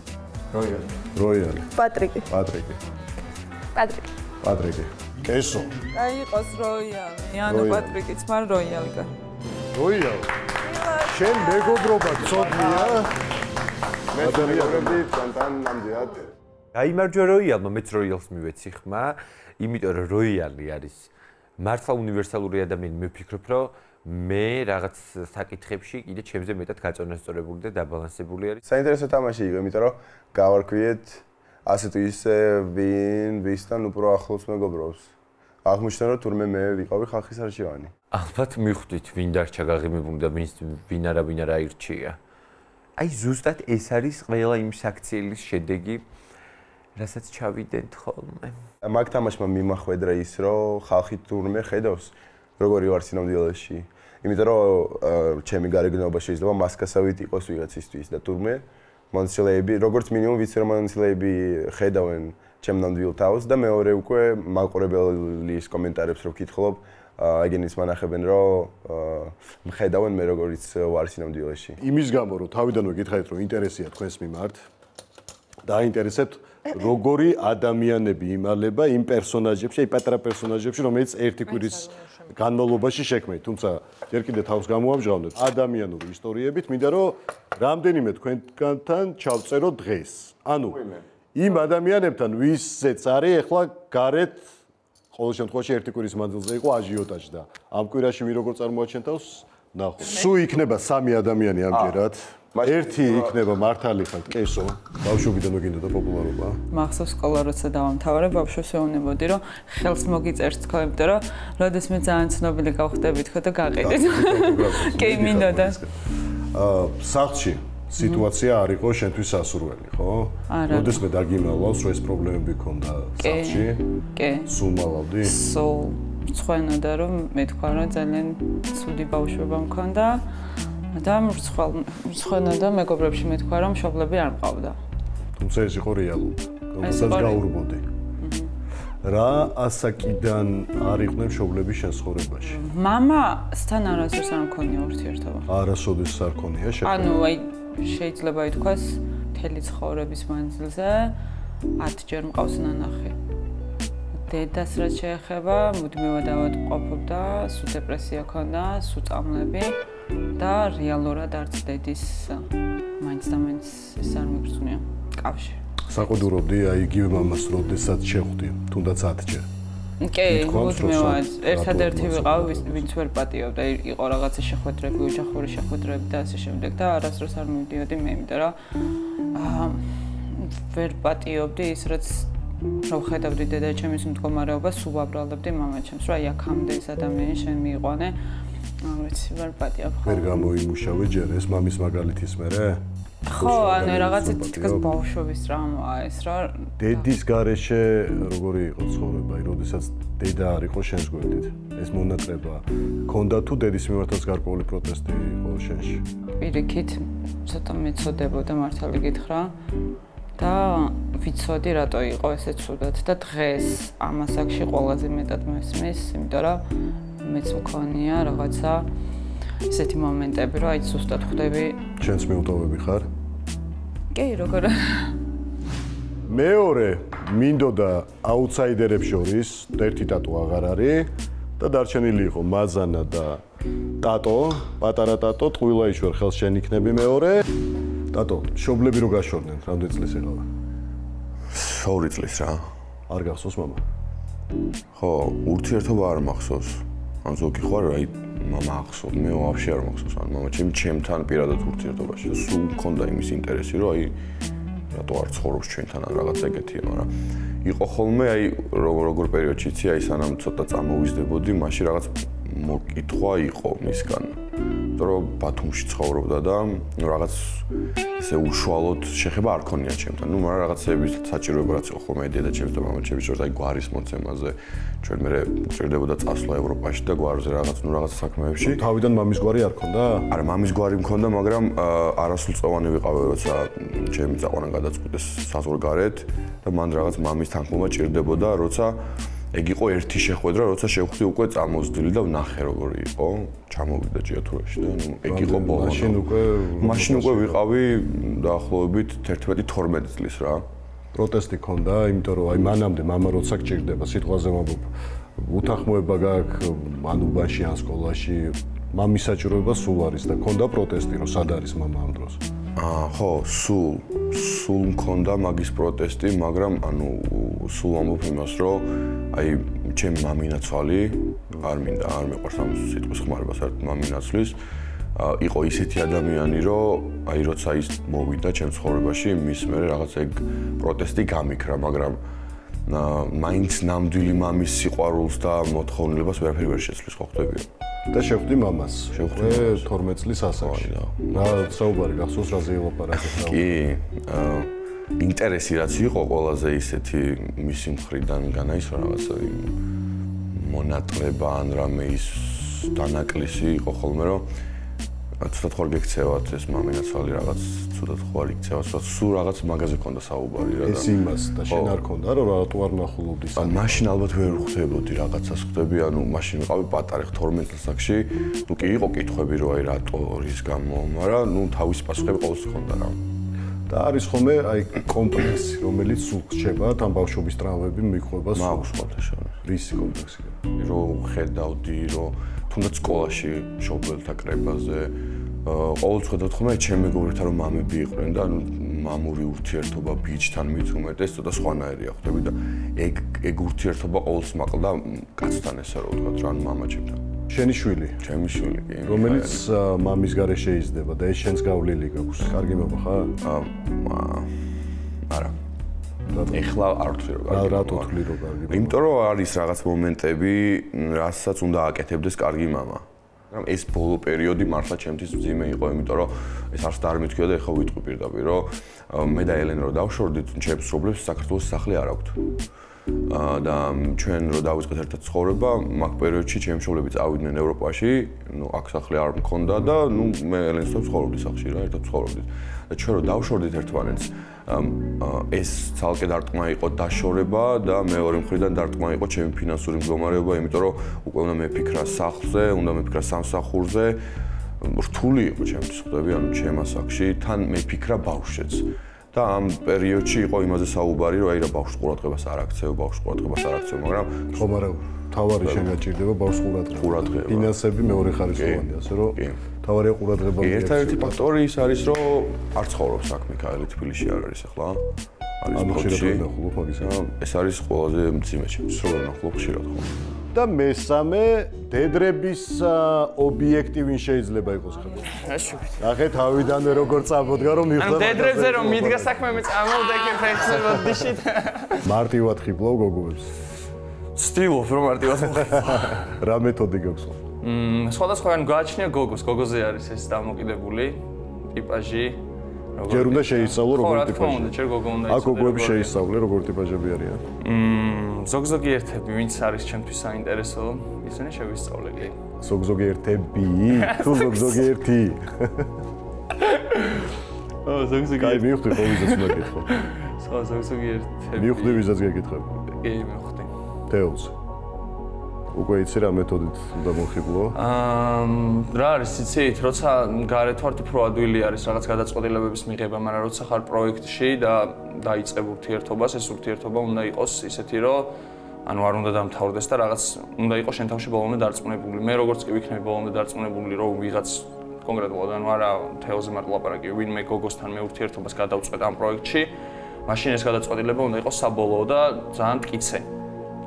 როიალი. როიალი. პატრიკი. პატრიკი. პატრიკი. პატრიკი. კესო. აი იყოს როიალი, ანუ პატრიკიც, მაგრამ როიალი გა. როიალი. შენ მეგობრობა ცოდნია? მე ადამიანები თანთან ნამდვილად გაიმარჯვა როიალმა, მეც როიალს მივეცი ხმა, იმიტომ რომ როიალი არის მართლა უნივერსალური ადამიანი, მე ვფიქრობ, რომ მე რაღაც საკითხებში კიდე ჩემზე მეტად გაწონასწორებული და დაბალანსებული არის. საინტერესო თამაში იყო, იმიტომ რომ გავარკვიეთ ასე თუ ისე ვინ ვისთან უფრო ახლოს მეგობრობს. აღმოჩნდა რომ თურმე მე ვიყავი ხალხის არჩევანი. ალბათ მიხვდით ვინ დარჩა გაღიმებული და ვინ ვინ არა ვინ არა ირჩია. აი ზუსტად ეს არის ყველა იმ საქციელის შედეგი, რასაც ჩავიდეთ ხოლმე. მაგ თამაშმა მიმახვედრა ის, რომ ხალხი თურმე ხედავს როგორი ვარ სინამდვილეში. იმიტომ რომ ჩემი გარეგნობა შეიძლება მასკასავით იყოს ვიღაცისთვის და თურმე მონცილეები, როგორც მინიმუმ ვიცი რომ მონცილეები ხედავენ ჩემ ნამდვილ თავს და მეორე უკვე მაყურებელის კომენტარებს რო ვკითხულობ, აგენის მანახებენ რომ მხედავენ მე როგორიც ვარ სინამდვილეში. იმის გამო რომ თავიდანვე გითხარით რომ ინტერესია თქვენს მიმართ დაინტერესებთ როგორი ადამიანები იმალება იმ პერსონაჟებში, აი პატრა პერსონაჟებში, რომელიც ერთი კვირის განმავლობაში შექმნით. თუმცა ჯერ კიდე თავს გამოამჟღავნეთ ადამიანური ისტორიებით, მინდა რომ რამდენიმე თქვენგანთან ჩავწერო დღეს. ანუ იმ ადამიანებთან, ვისაც არის ახლა გარეთ ყოველ შემთხვევაში ერთი კვირის მანძილზე იყო აჟიოტაჟი და ამ კვირაში ვინ როგორ წარმოაჩენ თავს ნახო. სუ იქნება სამი ადამიანი ამჯერად. ერთი იქნება მართალი ხალხ კესო ბავშვობიდან მოგინდოდა პოპულარობა მახსოვს სკოლა როცა დავამთავრე ბავშვებს ეუბნებოდი რომ ხელს მოგიწერთ თქო იმიტომ რომ როდეს მე ძალიან ცნობილი გავხდები თქო და გაყიდით კი მინდოდა აა სახლში სიტუაცია არ იყო შენთვის სასურველი ხო? როდეს მე დაგიმალავს რომ ეს პრობლემები ქონდა სახლში? კი. სულ მალავდი? სულ ცხენოდა რომ მე თქვა რომ ძალიან ცუდი ბავშვობა მქონდა და მრცხვალ მრცხენა და მეგობრებში მეთქვა რომ მშობლები არ მყავდა. თუმცა ეს იყო რეალობა. რომელსაც გაურბოდი. რა ასაკიდან არ იყვნენ მშობლები შენ ცხოვრებაში? მამასთან არასდროს არ მქონია ურთიერთობა. არასოდეს არ ქონია შეფერება. ანუ აი შეიძლება ითქვას მთელი ცხოვრების მანძილზე 10 ჯერ მყავს ნანახი. დედას რაც შეეხება, მუდმივად ავადმყოფობდა, სუ დეპრესია ქონდა, სუ წამლები. და რეალურად არც დედის მაინც და მაინც ეს არ მიგწვნია კავშირი. საყუდურობდი აი იგივე მამას როდესაც შეხვდი, თუნდაც 10 ჯერ. კი, უძმევად. ერთადერთი ვიყავ, ვინც ვერ პატიობდა, იყო რაღაცა შეხვედრები, ოჯახური შეხვედრები და ასე შემდეგ და არასდროს არ მივდიოდი მე, იმიტომ რომ აა ვერ პატიობდი ის, რაც რო ხედავდი დედაჩემის მდგომარეობას, უბრალდებდი მამაჩემს, რომ აი აქამდე ეს ადამიანი შენ მიიყვანე. ვიცი, ვერ პატიებ ხო? ვერ გამოიმუშავე ჯერ ეს მამის მაგალითის მერე? ხო, ანუ რაღაცა თითქოს ბავშვობის ტრამაა ეს რა. დედის გარეშე როგორი იყო ცხოვრება, აი, როდესაც დედა არ იყო შენს გვერდით. ეს მონატრება ქონდა თუ დედის მიმართაც გარკვეული პროტესტი იყო შენში? პირიქით, ცოტა მეწოდებოდა მართალი გითხრა. და ვიცოდი რატო იყო ესე ცუდად და დღეს ამასაკში ყველაზე მეტად მესმის, იმიტომ რომ მეც მქონია რაღაცა ესეთი მომენტები, რომ აი ზუსტად ხვდები. ჩვენს მეუტოვები ხარ? კი, როგორ მეორე მინდოდა აუთსაიდერებს შორის ერთი ტატუ აღარ არის და დარჩენილი იყო მაზანა და ტატო, პატარა ტატო, ტყუილა იშვარ ხელს შენ იქნები მეორე. ტატო, შობლები რო გაშორდნენ, რამდენი წლის եղავა? 2 წლის რა. არ გახსოვს მამა? ხო, ურთიერთობა არ მახსოვს. ან ზოგი ხარ აი мама ახსოვ მე ვაფშე არ მახსოვს ან мама ჩემ ჩემთან პირადად ურთიერთობაში და სულ მქონდა იმის ინტერესი რომ აი რატო არ ცხოვრობს ჩვენთან ან რაღაც ეგეთია მაგრამ იყო ხოლმე აი როგორ როგორ პერიოდში იცი აი სანამ ცოტა წამოვიზდებოდი მაშინ რაღაც მოკითხვა იყო მისგან რომ ბათუმში ცხოვრობდა და ნუ რაღაც ესე უშუალოდ შეხება არ ქონია ჩემთან. ნუ მაგრამ რაღაცების საჭიროება რაც ხოლმე დედა ჩემს და მამა ჩემს შორის აი გვარის მონცემაზე ჩვენ მე ჭირდებოდა წასვლა ევროპაში და გვარზე რაღაც ნუ რაღაც საქმეებში. თავიდან მამის გვარი არ ქონდა? არა, მამის გვარი მქონდა, მაგრამ არასრულწლოვანი ვიყავი, როცა ჩემი წაყვანა გადაწყვიტეს საზღვარგარეთ და მან რაღაც მამის თანხმობა ჭირდებოდა, როცა ეგ იყო ერთი შეხვედრა, როცა შევხვდი უკვე წამოზდილი და ვნახე როგორი იყო, ჩამოვიდა ჯიათურაში და ნუ ეგ იყო ბოლო. მაშინ უკვე მაშინ უკვე ვიყავი დაახლოებით 11-12 წლის რა. პროტესტი ქონდა, იმიტომ რომ აი მანამდე мама როცა გჭირდება, სიტყვაზე ვამბობ, უთანხმოება გაქვს ან უბანში ან სკოლაში, მამის საჭიროება სულ არის და ქონდა პროტესტი, რომ სად არის мама ამ დროს. აა ხო, სულ სულ მქონდა მაგის პროტესტი, მაგრამ ანუ სულ ამბობ იმას, რომ აი ჩემი მამინაცვალი არ მინდა, არ მეყვარს ამ სიტყვის ხმარება საერთოდ მამინაცვლის. აა იყო ისეთი ადამიანი, რომ აი როცა ის მოვიდა ჩემ ცხოვრებაში, მის მერე რაღაც ეგ პროტესტი გამიქრა, მაგრამ აა მაინც ნამდვილი მამის სიყვარულს და მოთხოვნილებას ვერაფერი ვერ შეცვლის, ხო ხდებია? და შეხვდი მამას. შეხვდი 12 წლის ასაკში. რა საუბარი გახსოვს რა ზეილაპარაკე? კი. ინტერესი რაც იყო ყველაზე ისეთი მისი მხრიდან განაისვა რაღაცა მონატრება ან რამე ის დანაკლისი იყო ხოლმე რომ ცუდად ხوار გეკცევათ ეს მამინაცვალი რაღაც ცუდად ხوار იქცევათ რაც სულ რაღაც მაგაზე კონდა საუბარი რა და ეს იმას და შენ არ კონდა რომ რატო არ ნახულობდი სამ მაშინ ალბათ ვერ ხვდებოდი რაღაცას ხვდები ანუ მაშინ ვიყავი პატარა 12 წლსაკში ну კი იყო კითხვები რომ აი რატო რის გამო მაგრამ ну თავის პასუხები ყოველს ჰქონდა რა და არის ხოლმე აი კომპლექსი, რომელიც სულ ხდება თან ბავშვობის ტრავმები მიყვება სულ. მაქვს სხვათა შორის. რისი კომპლექსია? რომ ხედავდი, რომ თუნდაც სკოლაში მშობელთა კრებაზე ყოველწლიურად ხომ ჩემ მეგობრებთან რომ მამები იყვნენ და ანუ მამური ურთიერთობა ბიჭთან მით უმეტეს ცოტა სხვანაირია ხვდები და ეგ ეგ ურთიერთობა ყოველთვის მაყლდა კაცთან ესე რომ ვთქვა რა ანუ мама ჩემთან შენი შვილი ჩემი შვილი კი რომელიც მამის gare შეიზდება და ეს შენს გავლილი გაქვს კარგი მამა ხარ არა ეხლა არ ვთვლი რომ კარგი რატო ვთვლი რომ კარგი იმიტომ რომ არის რაღაც მომენტები რასაც უნდა აკეთებდეს კარგი мама მაგრამ ეს ბოლო პერიოდი მართლა ჩემთვის მძიმე იყო, იმიტომ რომ ეს არც და არ მithქვია და ეხლა ვიტყვი პირდაპირ, რომ მე და ელენ რო დავშორდით, ჩემს პრობლემს საქართველოს სახლი არ აქვს. და ჩვენ რო დავიწყეთ ერთად ცხოვრება, მაგ პერიოდში ჩემი მშობლები წავიდნენ ევროპაში, ნუ აქ სახლი არ მქონდა და ნუ მე ელენსთან ცხოვრობდი სახლში რა, ერთად ცხოვრობდით. და ჩვენ რო დავშორდით ერთმანეთს, ეს ცალკე დარტყმა იყო დაშორება და მეორე მხრიდან დარტყმა იყო ჩემი ფინანსური მდგომარეობა, იმიტომ რომ უკვე უნდა მეფიქრა სახლზე, უნდა მეფიქრა სამსახურზე. რთული იყო ჩემთვის ხვდები, ანუ ჩემ ასაკში თან მეფიქრა ბავშვშიც. და ამ პერიოდში იყო იმაზე საუბარი, რომ აი რა ბავშვ ყურადღებას არ აქცევ, ბავშვ ყურადღებას არ აქცევ, მაგრამ ხო, მაგრამ თავარი შეგაჭირდება ბავშვ ყურადღება. ყურადღება. ფინანსები მეორე ხარისხოვანია, ასე რომ თავარია ყურადღება. ერთ-ერთი ფაქტორი ის არის, რომ არ ცხოვრობს აქ მიქაელი თბილისში არ არის ახლა. არის ბოქში. ეს არის ყველაზე მძიმე ჩემს რო ნახულობ ხშირად ხო. და მესამე დედრების ობიექტი ვინ შეიძლება იყოს ხო? ნახე თავიდანვე როგორ წამოდგა რომ მიხვდა. ანუ დედრებზე რომ მიდგა საქმე მე იქ ფეხზე დიშით. მარტივად ხიბლო გოგოებს. სტილობ რომ მარტივად მოხდა. რა მეთოდი გაქვს? მმ სხვადასხვა ან გააჩნია გოგოს, გოგოზე არის ეს დამოკიდებული ტიპაჟი. ჯერ უნდა შეისწავლო როგორ ხო, უნდა, ჯერ გოგო უნდა ისწავლო. აკო გოები შეისწავლე როგორ ტიპაჟები არიან. მმ ზოგ-ზოგი ერთები, ვინც არის ჩემთვის საინტერესო, ისინი შევისწავლე კი. ზოგ-ზოგი ერთები? თუ ზოგ-ზოგი ერთი? ო, ზოგ-ზოგი. კაი, მივხვდი ყოველთვის უნდა გითხო. სხვა ზოგ-ზოგი ერთები. მივხვდი ვიზაც გეკითხები. კი, მივხვდი. თეოს. უკვე იცი რა მეთოდით უნდა მოხიბლო? აა რა არის იცით, როცა გარეთ ვართ უფრო ადვილი არის რაღაც გადაწყვეტილებების მიღება, მაგრამ როცა ხარ პროექტში და დაიწყებ ურთიერთობას, ეს ურთიერთობა უნდა იყოს ისეთი, რომ ანუ არ უნდა დამთავრდეს და რაღაც უნდა იყოს შენ თავში ბოლომდე დარწმუნებული. მე როგორც კი ვიქნები ბოლომდე დარწმუნებული, რომ ვიღაც კონკრეტულად ანუ არა თეოზე მარტო ლაპარაკი, ვინმე გოგოსთან მე ურთიერთობას გადავწყვეტ ამ პროექტში, მაშინ ეს გადაწყვეტილება უნდა იყოს საბოლოო და ძალიან მტკიცე.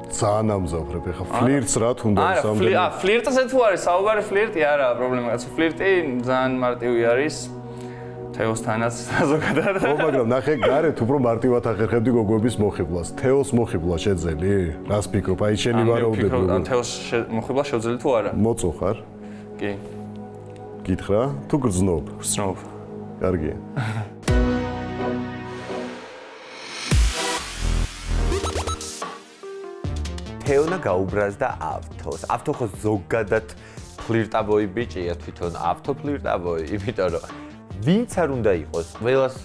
ძალიან ამზავრებ ახლა ფლირტს რა თუნდა სამდენი არა ფლირტზე თუ არის საუბარი ფლირტი არა პრობლემა კაცო ფლირტი ძალიან მარტივი არის. თეოსთანაც საზოგადად. ხო მაგრამ ნახე გარეთ უფრო მარტივად ახერხებდი გოგოების მოხიბლას. თეოს მოხიბლა შეძელი რას ფიქრობ? აი შენი ვარაუდები ან თეოს მოხიბლა შეძელი თუ არა? მოწო ხარ კი. გითხრა? თუ გრძნობ? გრძნობ. კარგია თეონა გაუბრაზდა ავთოს. ავთო ხო ზოგადად ფლირტაბოი ბიჭია თვითონ ავთო ფლირტაბოი, იმიტომ რომ ვინც არ უნდა იყოს, ყველას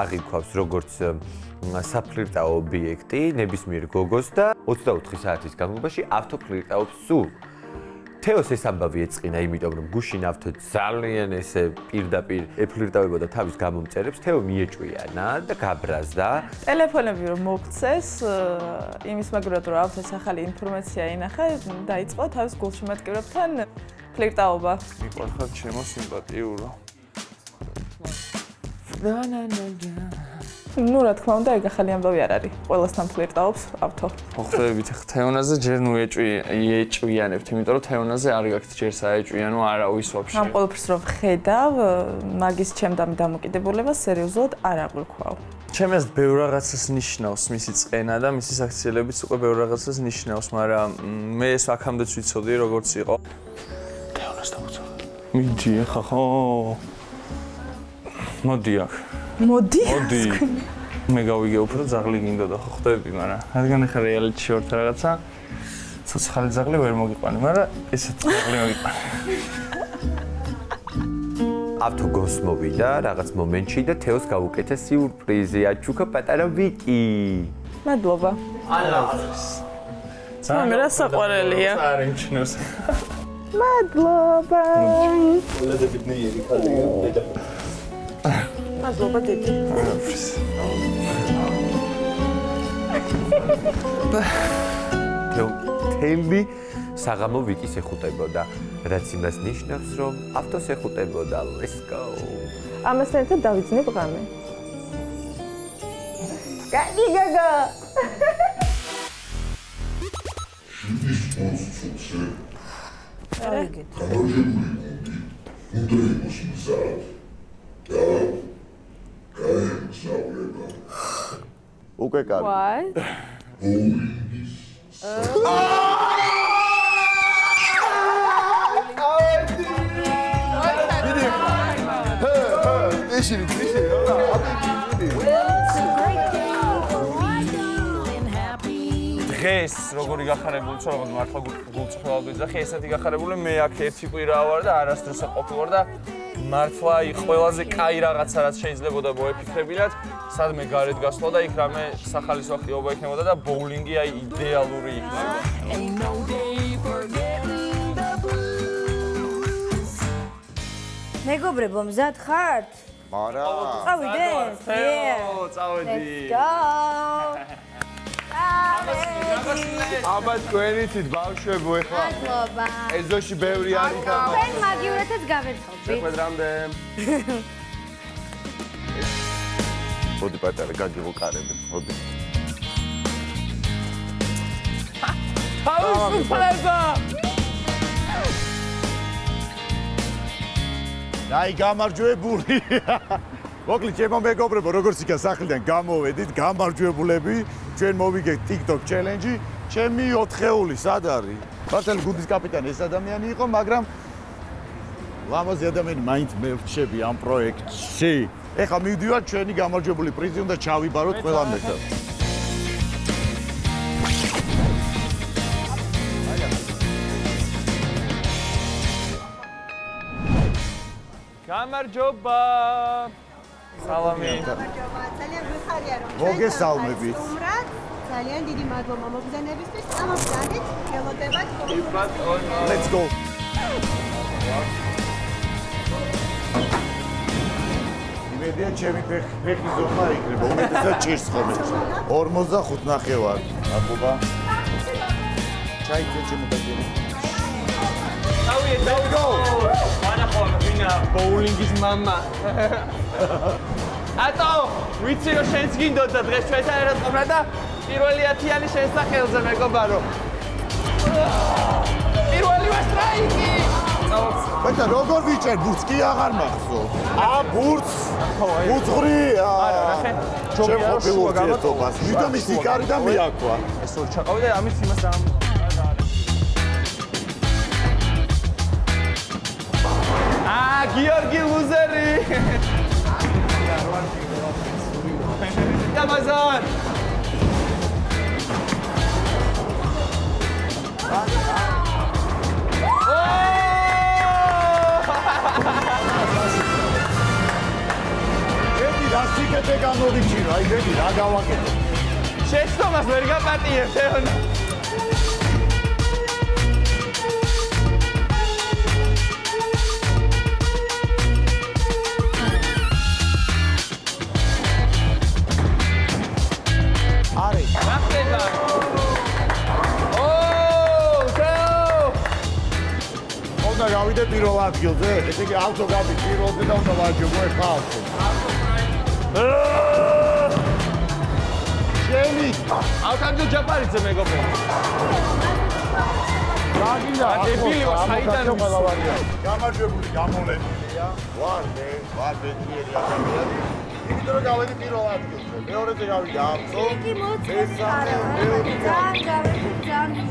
აღიქვავს როგორც საფლირტაო ობიექტი ნებისმიერ გოგოს და 24 საათის განმავლობაში ავტოფლირტაობს სულ. თეოს ეს ამბავი ეწყინა, იმიტომ რომ გუშინ ავთო ძალიან ესე პირდაპირ ეფლირტავებოდა თავის გამომწერებს, თეო მიეჭვიანა და გაბრაზდა. ტელეფონები რომ მოგცეს, იმის მაგრად რომ ავთოს ახალი ინფორმაცია ინახა, დაიწყო თავის გულშემატკივრებთან ფლირტაობა. მიყვარხარ ჩემო სიმპათიურო. და და და და ну, რა თქმა უნდა, ეგ ახალი ამბავი არ არის. ყველასთან ფლირტაობს ავთო. ხოხდებით თეონაზე ჯერ ნუ ეჭვი ეჭვიანებთ, იმიტომ რომ თეონაზე არ გაქვთ ჯერ საეჭვიანო არავის ვაფშე. ამ ყოველფერს რომ ხედავ, მაგის ჩემდამი დამოკიდებულება სერიოზულად არ აღვიქვავ. ჩემს ბევრ რაღაცას ნიშნავს მისი წენა და მისი საქციელებიც უკვე ბევრ რაღაცას ნიშნავს, მაგრამ მე ეს აქამდეც ვიცოდი როგორც იყო. თეონას დავუწევ. მიდი ხა ხო? მოდი აქ. მოდი. მოდი. მე გავიგე უფრო ზაღლი გინდოდა ხო ხვდები, მაგრამ რადგან ახლა რეალიტი შორტ რაღაცა ცოცხალი ზაღლი ვერ მოგიყვანი, მაგრამ ესეც ზაღლი მოგიყვანი. ავთო გოს მოვიდა რაღაც მომენტში და თეოს გავუკეთე სიურპრიზი, აჩუქა პატარა ვიკი. მადლობა. ალას. სამე რა საყვარელია. არენჩნოს. მადლობა. ლედებით ნიერი ხალხი დედა. მადლობა დედი. თემი საღამო ვიკის ეხუტებოდა, რაც იმას ნიშნავს, რომ ავტოს ეხუტებოდა. Let's go. ამასთან ერთად დავიძნებ ღამე. გადი გაგა. აი გეთ. უნდა იყოს მზად. და უკვე კარგი. ვაი. ეშინი, ეშინი, რა? დღეს როგორი გახარებული છો როგორც მართლა გულწრფელად ვიძახი ესეთი გახარებული მე აქ ერთი კვირა ვარ და არასდროს ყოფილვარ და მართლა იქ ყველაზე კაი რაღაცა რაც შეიძლებოდა მოეფიქრებინათ სადმე გარეთ გასვლა და იქ რამე სახალისო ხიობა იქნებოდა და ბოულინგი აი იდეალური იქნება მეგობრებო მზად ხართ? მარა. წავიდეთ? ო, წავედი. Let's go. აბა თქვენიცით ბავშვებო ეხლა მადლობა. ეზოში ბევრი არის და თქვენ მაგივრეთაც გავეთხოვდით. შეხვედრამდე. მოდი პატარა გაგიღო მოდი. თავისუფლება. დაი გამარჯვებული. მოკლედ ჩემო მეგობრებო, როგორც იქა სახლიდან გამოვედით, გამარჯვებულები, ჩვენ მოვიგეთ TikTok challenge-ი, ჩემი 4-ეული სად არის? ქართული გუნდის კაპიტანი ეს ადამიანი იყო, მაგრამ ლამაზი ადამიანი მაინც მე ვრჩები ამ პროექტში. ეხლა მივდივართ ჩვენი გამარჯვებული პრიზი უნდა ჩავიბაროთ ყველამ ერთად. გამარჯობა. სალამი. ძალიან გვიხარია რომ მოგესალმებით. ძალიან დიდი მადლობა მოგზანებისთვის. ამბობთ, გელოდებათ. Let's go. იმედია ჩემი ფეხი ზომა იქნება, უმეტესად ჭირს ხოლმე. 45 ნახევარ. აბობა. ჩაიწე ჩემო დაგერი. დავიე, დავიგო. ვანა ხო, ვინა ბოულინგის мама. ატო, ვიცი რომ შენს გინდოდა დღეს ჩვენთან ერთად ყოფნა და პირველი ათიანი შენს სახელზე მეგობარო. პირველი ვასტრაიკი. ბეჭა როგორ ვიჭერ ბურთს კი აღარ მახსოვს. აა ბურთს. უძღრი. არა, ნახე. ჩვენ ყოფილო გამოტობას. ვიდო მის იკარი და მიაქვა. ეს ორ ჩაყავი და ამის იმას ამ აა გიორგი ლუზერი. Amazon. ერთი რა სასტიკეთე გამოდიჭირო, აი ბედი რა გავაკეთე. შეცდომას ვერ გაპატიებ, ეონ. გავიდე პირველ ადგილზე, ესე იგი ავტო გადი პირველზე და უნდა ვაჯობო ეხლა ავტო. შენი ავკანჯო ჯაპარიძე მეგობრებო. გაგინდა დებილი ვარ, საიდან ყველავარია. გამარჯვებული გამოვლენილია. ვარ მე, ვარ ბედნიერი ადამიანი. იმიტომ რომ გავედი პირველ ადგილზე. მეორეზე გავიდე ავტო. იგი მოწყვეტი მეორე ძალიან გავედი, ძალიან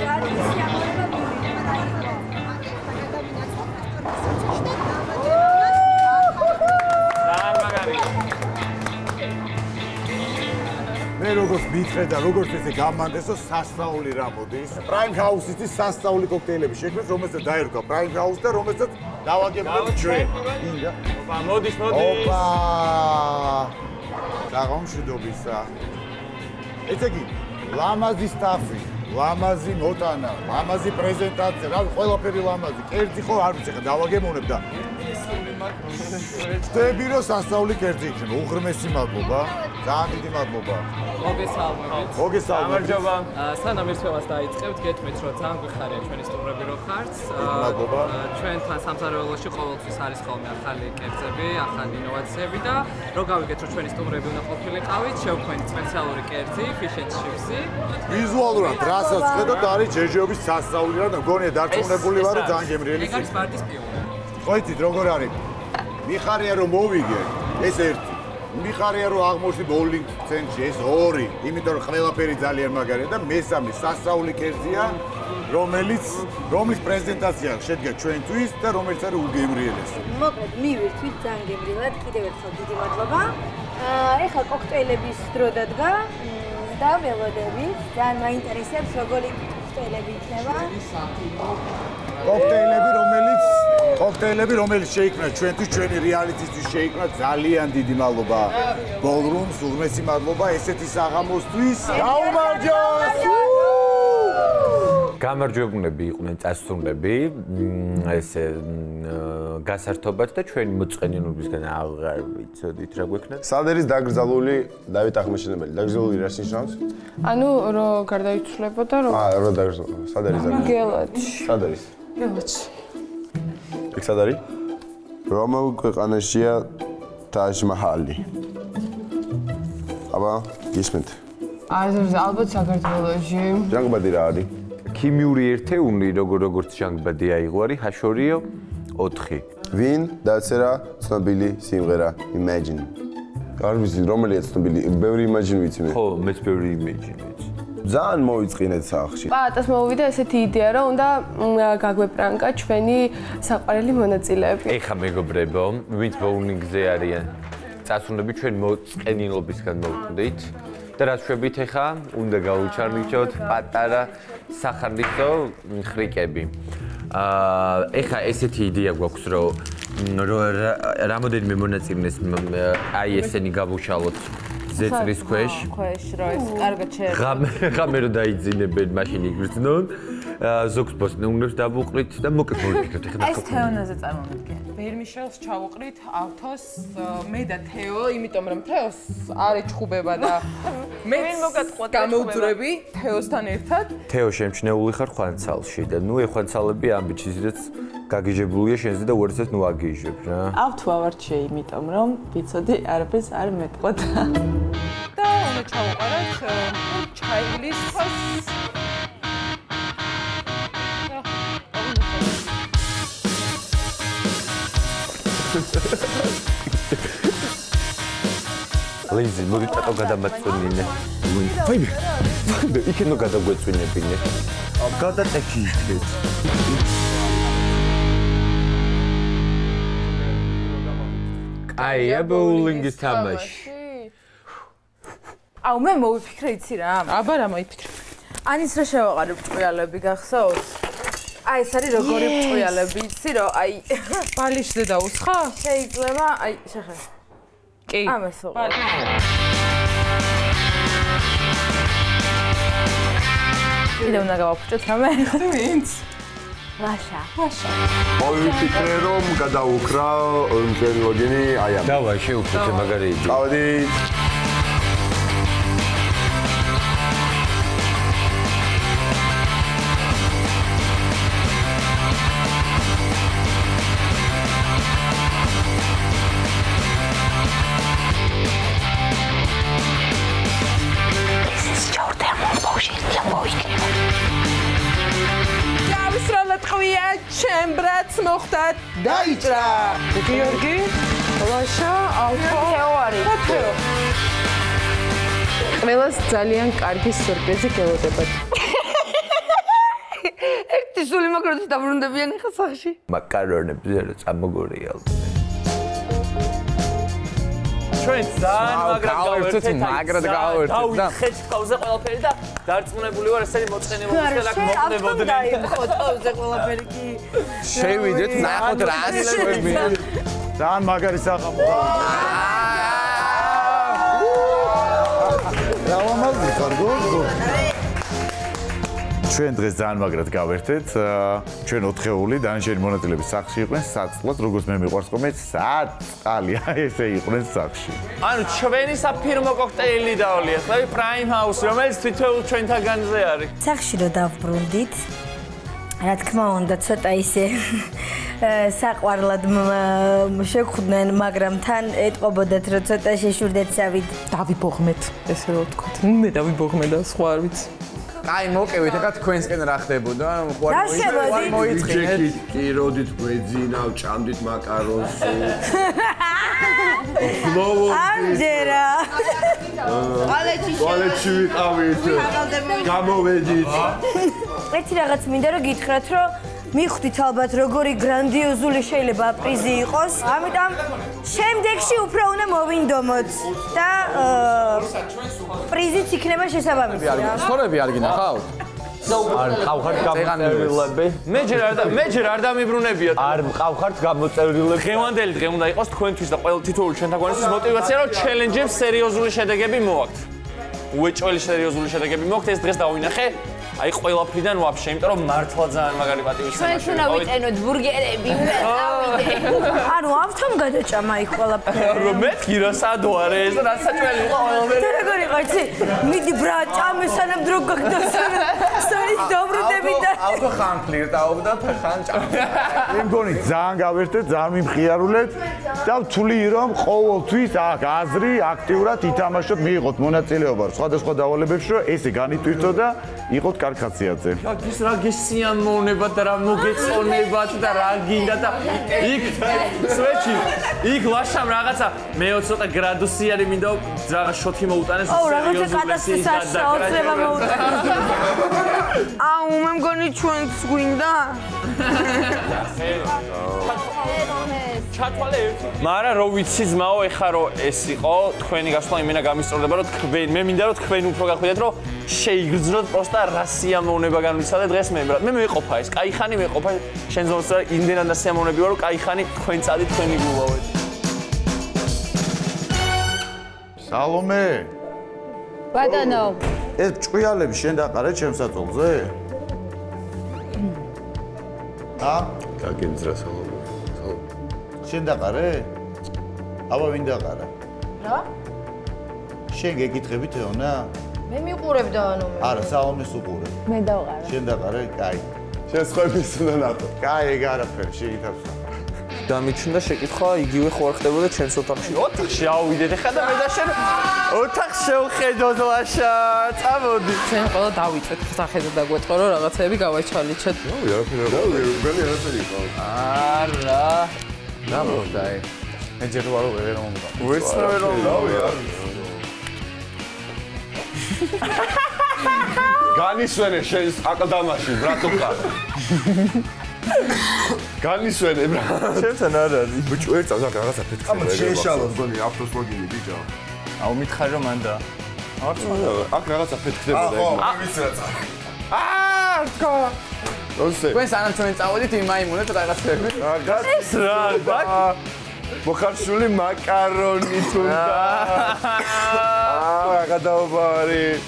ძალიან სიამოვნება მე როგორც მითხრე და როგორც ესე გამანდესო სასწაული რა მოდის. Prime House-ის ის სასწაული კოქტეილები შექმნეს, რომელსაც დაერქვა Prime House და რომელსაც დავაგებთ ჩვენ. ინდა. ოპა, მოდის, მოდის. ოპა. დაღომშვიდობისა. ესე იგი, ლამაზი სტაფი, ლამაზი მოტანა, ლამაზი პრეზენტაცია, რა ყველაფერი ლამაზი. კერძი ხო არ ვიცი, ხა დავაგემოვნებ და ხდები რომ სასწაული კერძი იქნება. უღრმესი მადლობა. ძალიან დიდი მადლობა. მოგესალმებით. მოგესალმებით. გამარჯობა. სანამ ერთვევას დაიწყებთ, გეთქვით, რომ ძალიან გვიხარია ჩვენი სტუმრები რო ხართ. მადლობა. ჩვენთან სამზარეულოში ყოველთვის არის ხოლმე ახალი კერძები, ახალი ინოვაციები და რო გავიგეთ, რომ ჩვენი სტუმრები უნდა ყოფილიყავით, შევქმნით სპეციალური კერძი, fish and chips-ი. ვიზუალურად რასაც ხედავთ არის ჯეჯეობის სასწაული რა და მგონია დარწმუნებული ვარ რომ ძალიან გემრიელი ეგ არის პარტის პიონერი. ყოითით როგორ არის? მიხარია რომ მოვიგე ეს ერთი. მიხარია რომ აღმოჩნდი ბოულინგ ცენტრში ეს ორი. იმიტომ რომ ყველაფერი ძალიან მაგარია და მესამე სასწაული კერძია რომელიც რომლის პრეზენტაცია შედგა ჩვენთვის და რომელიც არის უგემრიელესი მოკლედ მივირთვით ძალიან გემრიელად. კიდევ ერთხელ დიდი მადლობა. აა ეხლა კოქტეილების დრო დადგა და ველოდებით. ძალიან მაინტერესებს როგორი კოქტეილები იქნება. კოქტეილები რომელიც კოქტეილები რომელიც შეიქმნა ჩვენთვის ჩვენი რეალიტისთვის შეიქმნა ძალიან დიდი მადლობა. ბოლრუმს უღმესი მადლობა ესეთი საღამოსთვის. გაუმარჯოს გამარჯვებულები იყვნენ წასწუნები მ, ესე გასართობად და ჩვენი მოწყენილობისგან აღარ ვიცოდით რა გვექნათ სად არის დაკრძალული დავით აღმაშენებელი დაკრძალული რას ნიშნავს? ანუ რომ გარდაიცვლებოდა რომ აა რა დაკრძალული სად არის დაკრძალული. გელათში. სად არის გელათში. იქ სად არის რომელ ქვეყანაშია ტაჟ მაჰალი აბა გისმენთ. აი ალბათ საქართველოში. ჯანგბადი რა არის ქიმიური ერთეული როგორ როგორც ჟანგბადი აიღო არის ჰაშორიო 4 ვინ დაწერა ცნობილი სიმღერა? Imagine. არ ვიცი რომელია ცნობილი? ბევრი Imagine ვიცი მე. ხო მეც ბევრი Imagine ვიცი ძალიან მოიწყინეთ სახში. პატას მოვიდა ესეთი იდეა რომ უნდა გაგვეპრანკა ჩვენი საყვარელი მონაწილეები. ეხა მეგობრებო ვინც ბოულინგზე არიან წასულები ჩვენ მოწყენილობისგან მოვკვდით და რა შვებით ეხა უნდა გაუჩარნიჭოთ პატარა სახარლისო ხრიკები აა ეხა ესეთი იდეა გვაქვს რომ რომ რამოდენიმე მონაწილეს აი ესენი გავუშალოთ ზეწრის ქვეშ. ქვეშ რა ეს კარგად შეიძლება. ღამე ღამე რო დაიძინებენ მაშინ იგრძნონ. აა, ზოგს ბოსნეულებს დავუყრით და მოკლედ მოვიფიქრეთ ეხლა ეს თეონაზე წარმოვიდგენ. ვერმიშელს ჩავუყრით ავთოს მე და თეო, იმიტომ რომ თეოს არის ჩხუბება და მე გამოვძვრები თეოსთან ერთად. თეო შემჩნეული ხარ ხვანცალში და ნუ ეხვანცალები ამ ბიჩიზეც გაგიჟებულია შენზე და უერთოდ ნუ აგიჟებ რა. ავთ ვავარჩე იმიტომ რომ ვიცოდი არაფერს არ მეტყოდა. და უნდა ჩავუყაროთ ა, ჩაიგლის ლიზი, მოდი წატო გადამაწვენინე. ვაიმე. ვაიმე, იქნო გადაგვეწვინებინე. გადაწექი იქეთ. აი, აბოულინგის თამაში. აუ მე მოვიფიქრე იცი რა? აბა რა მოიფიქრე? ანის რა შევაყარე ბრჭყიალები გახსოვს? აი ეს არის როგორი ბრჭყიალები იცი რომ აი ბალიშზე დაუსხა? შეიძლება აი შეხე კი. ამას უყურე. კიდევ უნდა გავაფუჭოთ რამე? ვინც? ლაშა. ლაშა. მოვიფიქრე რომ გადაუქრა მთელი ლოგინი აი ამ. დავაი შეუქმნით მაგარი იდეა. ყველას ძალიან კარგი სურპრიზი გელოდებათ. ერთი სული მოკროთ დაბრუნდებიან ახლა სახში. მაკარონებზე რა წამოგორიალ. ჩვენ ძალიან მაგრად გავერთეთ, მაგრად გავერთეთ და- დავიხეთ ყავზე ყველაფერი და დარწმუნებული ვარ ესენი მოწყენი მომისკენ აქ მოყნებოდნენ. დაიხოთ ყავზე ყველაფერი კი. შევიდეთ, ნახოთ რა შეგვიძლია. ძალიან მაგარი სახამო. გოგო? ჩვენ დღეს ძალიან მაგრად გავერთეთ. ჩვენ ოთხეული დანარჩენი მონაწილეები სახში იყვნენ საწყლად, როგორც მე მიყვარს ყომე, საწყალი, აი ესე იყვნენ სახში. ანუ ჩვენი საფირმო კოქტეილი დავალიათ, ხლები Prime House, რომელიც თითოეულ ჩვენთაგანზე არის. სახში რო დავბრუნდით რა თქმა უნდა ცოტა ისე საყვარლად შეგხვდნენ მაგრამ თან ეტყობოდათ რომ ცოტა შეშურდეთ სავით დავიბოღმეთ ესე რომ ვთქვათ მე დავიბოღმე და სხვა არ ვიცი. აი მოკევით ახლა თქვენსკენ რა ხდებოდა? შემოდით? მოიწყინეთ კი როდით გვეძინავ, ჭამდით მაკარონს. ამჯერა. ტუალეტში ტუალეტში ვიყავით. გამოვედით. ერთი რაღაც მინდა რომ გითხრათ, რომ მიხვდით ალბათ როგორი გრანდიოზული შეიძლება პრიზი იყოს. ამიტომ შემდეგში უფრო უნდა მოვინდომოთ და პრიზიც იქნება შესაბამისი. სწორები არ გინახავთ? არ მყავხართ გამოწერილები. მე ჯერ არ მე ჯერ არ დამიბრუნებია. არ მყავხართ გამოწერილები. დღევანდელი დღე უნდა იყოს თქვენთვის და ყველა თითოეული ჩვენთაგანისთვის мотиваცია, რომ ჩელენჯებს სერიოზული შედეგები მოაქვთ. უეჭველი სერიოზული შედეგები მოაქვთ, ეს დღეს დავინახე აი ყველაფრიდან ვაფშე, იმიტომ რომ მართლა ძალიან მაგარი პატივისცემა შევიყავით. ჩვენ ვიტენოთ ბურგერები, უნდა წავიდე. ანუ ავთომ გადაჭამა იქ ყველაფერი. რომ მეთქი რა სადო არის ეს, რა საჭმელი იყო ყველაფერი. და როგორ იყო იცი? მიდი ბრა, ჭამე სანამ დრო გაგდა სანით დავრდები და ავთო ხან ფლირტაობ და ხან ჭამე. მე მგონი ძალიან გავერთეთ, ძალიან მიმხიარულეთ და ვთვლი რომ ყოველთვის აქ აზრი აქტიურად ითამაშოთ, მიიღოთ მონაწილეობა სხვადასხვა დავალებებში, რომ ესე განიტვირთო და იყოთ კარკაციაძე. აქ ის რა გესიამოვნებათ და რა მოგეწონებათ და რა გინდა და იქ სვეჩი იქ ლაშამ რაღაცა მე ცოტა გრადუსიანი მინდა რაღაც შოთი მოუტანეს ო რაღაცა კატასტროფა შეოცება მოუტანეს. აუ მე მგონი ჩვენც გვინდა ჩათვალე ერთი. მარა რო ვიცი ძმაო, ეხლა რო ეს იყო, თქვენი გასვლა იმენა გამისწორდება, რომ თქვენ მე მინდა რომ თქვენ უფრო გახვიდეთ, რომ შეიგრძნოთ პროსტა რა სიამოვნება განვიცადე დღეს მე მე მეყოფა ეს, კაი ხანი მეყოფა შენ ზონსა იმდენად დასიამოვნები ვარ, რომ კაი ხანი თქვენ წადით თქვენი გულავეთ. სალომე ბატონო ეს ჭყიალები შენ დაყარე ჩემ საწოლზე? ა? გაგენძრა სალომე შენ დაყარე? აბა ვინ დაყარა? რა შენ გეკითხები თეონა? მე მიყურებდა ანუ მე არა, სალომეს უყურე. მე დავყარა შენ დაყარე? კაი. შენ სხვების უნდა ნახო. კაი, ეგ არაფერი, შეგითავს. დამიჩნდა შეკითხვა, იგივე ხო არ ხდებოდა ჩემს ოთახში? ოთახში ავიდეთ ახლა და მე და შენ ოთახს შევხედოთ ლაშა. წამოდი. ჩვენ ყველა დავიწეთ სახედა დაგვეტყო რომ რაღაცეები გავაჩალიჩეთ. რავი, არაფერი არ არის. ბელი არაფერი იყო. არა. რა მოხდა აი? მე ჯერ ვარ ვერ მომგა. ვერც ვერ არის. განისვენე შენ აკლდამაში, ბრატუკა. განისვენე, ბრა. ჩემთან არ არის. ბიჭო, ერთ წამს რაღაცა ფეთქება. ამა შეეშალა მგონი ავტოს ლოგინი ბიჭო. აუ მითხარი რომ მანდა. არც აქ რაღაცა ფეთქდებოდა ეგ. ვიცი რა წა. აა თქო. ოსე. თქვენ სანამ ჩვენ წავედით იმ მაიმუნეთ რაღაცები. ეს რა? მოხარშული მაკარონი თუნდა. აა, გადაობა არის.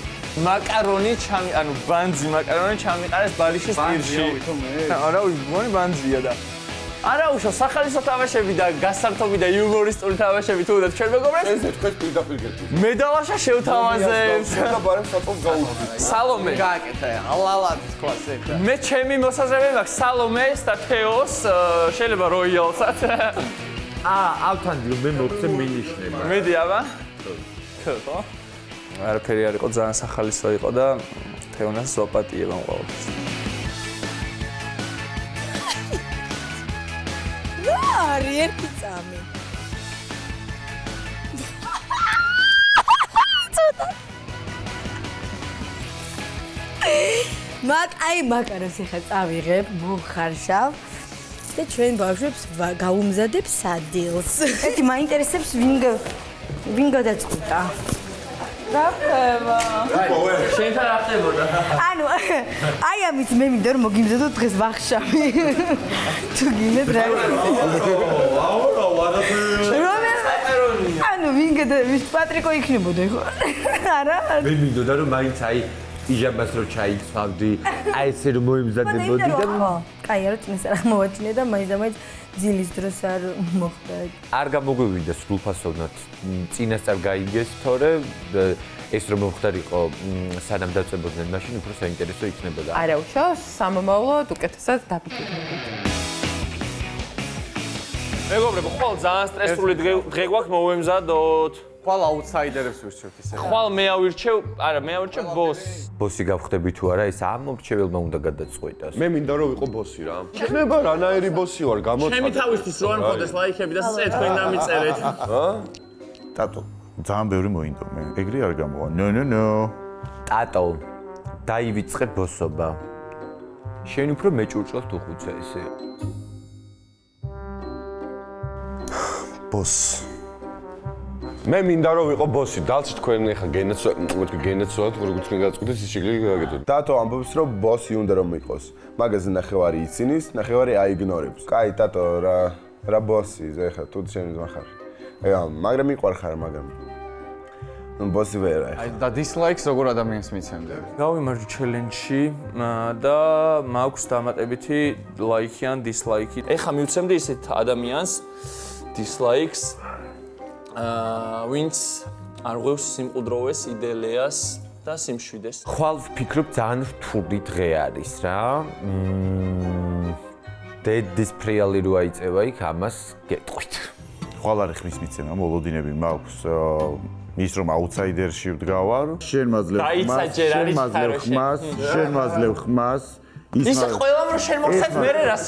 მაკარონი ჩამი, ანუ ბანძი მაკარონი ჩამიყარეს ბალიშის პირში. არა, ვიგონი ბანძია და არა უშო სახალისო თამაშები და გასართობი და იუმორისტული თამაშები თუ და ჩვენ მეგობრებს ესე თქვენ პირდაპირ გეტყვით. მედალაშა შევთავაზებს. და ბარემ საწოლ გაუძვი. სალომე. გააკეთა, ალალად თქვას ეხლა. მე ჩემი მოსაზრება მაქვს სალომეს და თეოს შეიძლება როიალსაც. აა, ავთან მე მოგცე მინიშნება. მედი აბა? ხო. არაფერი არ იყო ძალიან სახალისო იყო და თეონას ზოპატიება მყავს. არის ერთი წამი. მაგ აი მაკაროს ახლა წავიღებ, მოხარშავ და ჩვენ ბავშვებს გაუმზადებ სადილს. ერთი მაინტერესებს ვინ ვინ გადაწყვიტა. რა ხება? შენთან რა ხდებოდა? ანუ აი ამით მე მინდა რომ მოგიმზადო დღეს ვახშამი. თუ გინდ რა. აუ რა ვარაფერი. ანუ ვინ გადა ვის პატრიკო იქნებოდა ხო? არა? მე მინდოდა რომ მაინც აი პიჟამას რო ჩაიცავდი, აი ესე რომ მოიმზადებოდი და კაი არა წინას არ მოვაჩინე და მაინც და მაინც ძილის დროს არ მოხდა. არ გამოგვივიდა სრულფასოვნად წინასწარ გაიგეს, თორე ეს რომ მოხდარიყო სანამ დაწებოდნენ მაშინ უფრო საინტერესო იქნებოდა. არა უშო, სამომავლოდ უკეთესად დაფიქრდებით. მეგობრებო, ხვალ ძალიან სტრესული დღე გვაქვს მოვემზადოთ. ხვალ აუთსაიდერებს ვირჩევთ ისე. ხვალ მე ავირჩევ, არა, მე ავირჩევ ბოსს. ბოსი გავხდები თუ არა, ეს ამ მომრჩეველმა უნდა გადაწყვეტას. მე მინდა რომ ვიყო ბოსი რა. ხნება რანაირი ბოსი ვარ, გამოცხადე. ჩემი თავისთვის რო არ მქონდეს ლაიქები და წე თქვენ დამიწერეთ. ჰა? ტატო, ძალიან ბევრი მოინდო მე. ეგრე არ გამოვა. ნო ნო ნო. ტატო, დაივიწყე ბოსობა. შენ უფრო მეჭურჭელს თუ ხუცე ესე. ბოსს მე მინდა რომ ვიყო ბოსი, დალცი თქვენ ახლა გენეცო, მეთქი გენეცოა თუ როგორ თქვენ გაწყვეტეთ ის შეგლი გაგეთო. დათო ამბობს რომ ბოსი უნდა რომ იყოს. მაგაზე ნახევარი იცინის, ნახევარი აიგნორებს. კაი, დათო რა რა ბოსი, ეხლა თუ შენ მახარ. აი, მაგრამ მიყვარ ხარ, მაგრამ ბოსი ვერა. აი და დისლაიქს როგორ ადამიანს მიცემდები? გავიმარჯვე ჩელენჯში და მაქვს დამატებითი ლაიქი ან დისლაიქი. ეხლა მივცემდი ისეთ ადამიანს დისლაიქს აა ვინც არ ღვევს სიმყუდროვეს იდელიას და სიმშვიდეს. ხვალ ვფიქრობ ძალიან რთული დღე არის რა. მმ დედის ფრიალი რო აიწევა იქ ამას გეტყვით. ხვალ არის ხმის მიცემა, მოლოდინები მაქვს ის რომ აუთსაიდერში ვდგავარ, შენ მაძლევ ხმას, შენ მაძლევ ხმას, შენ მაძლევ ხმას. ისა ყველამ რო შენ მოხდეთ მე რას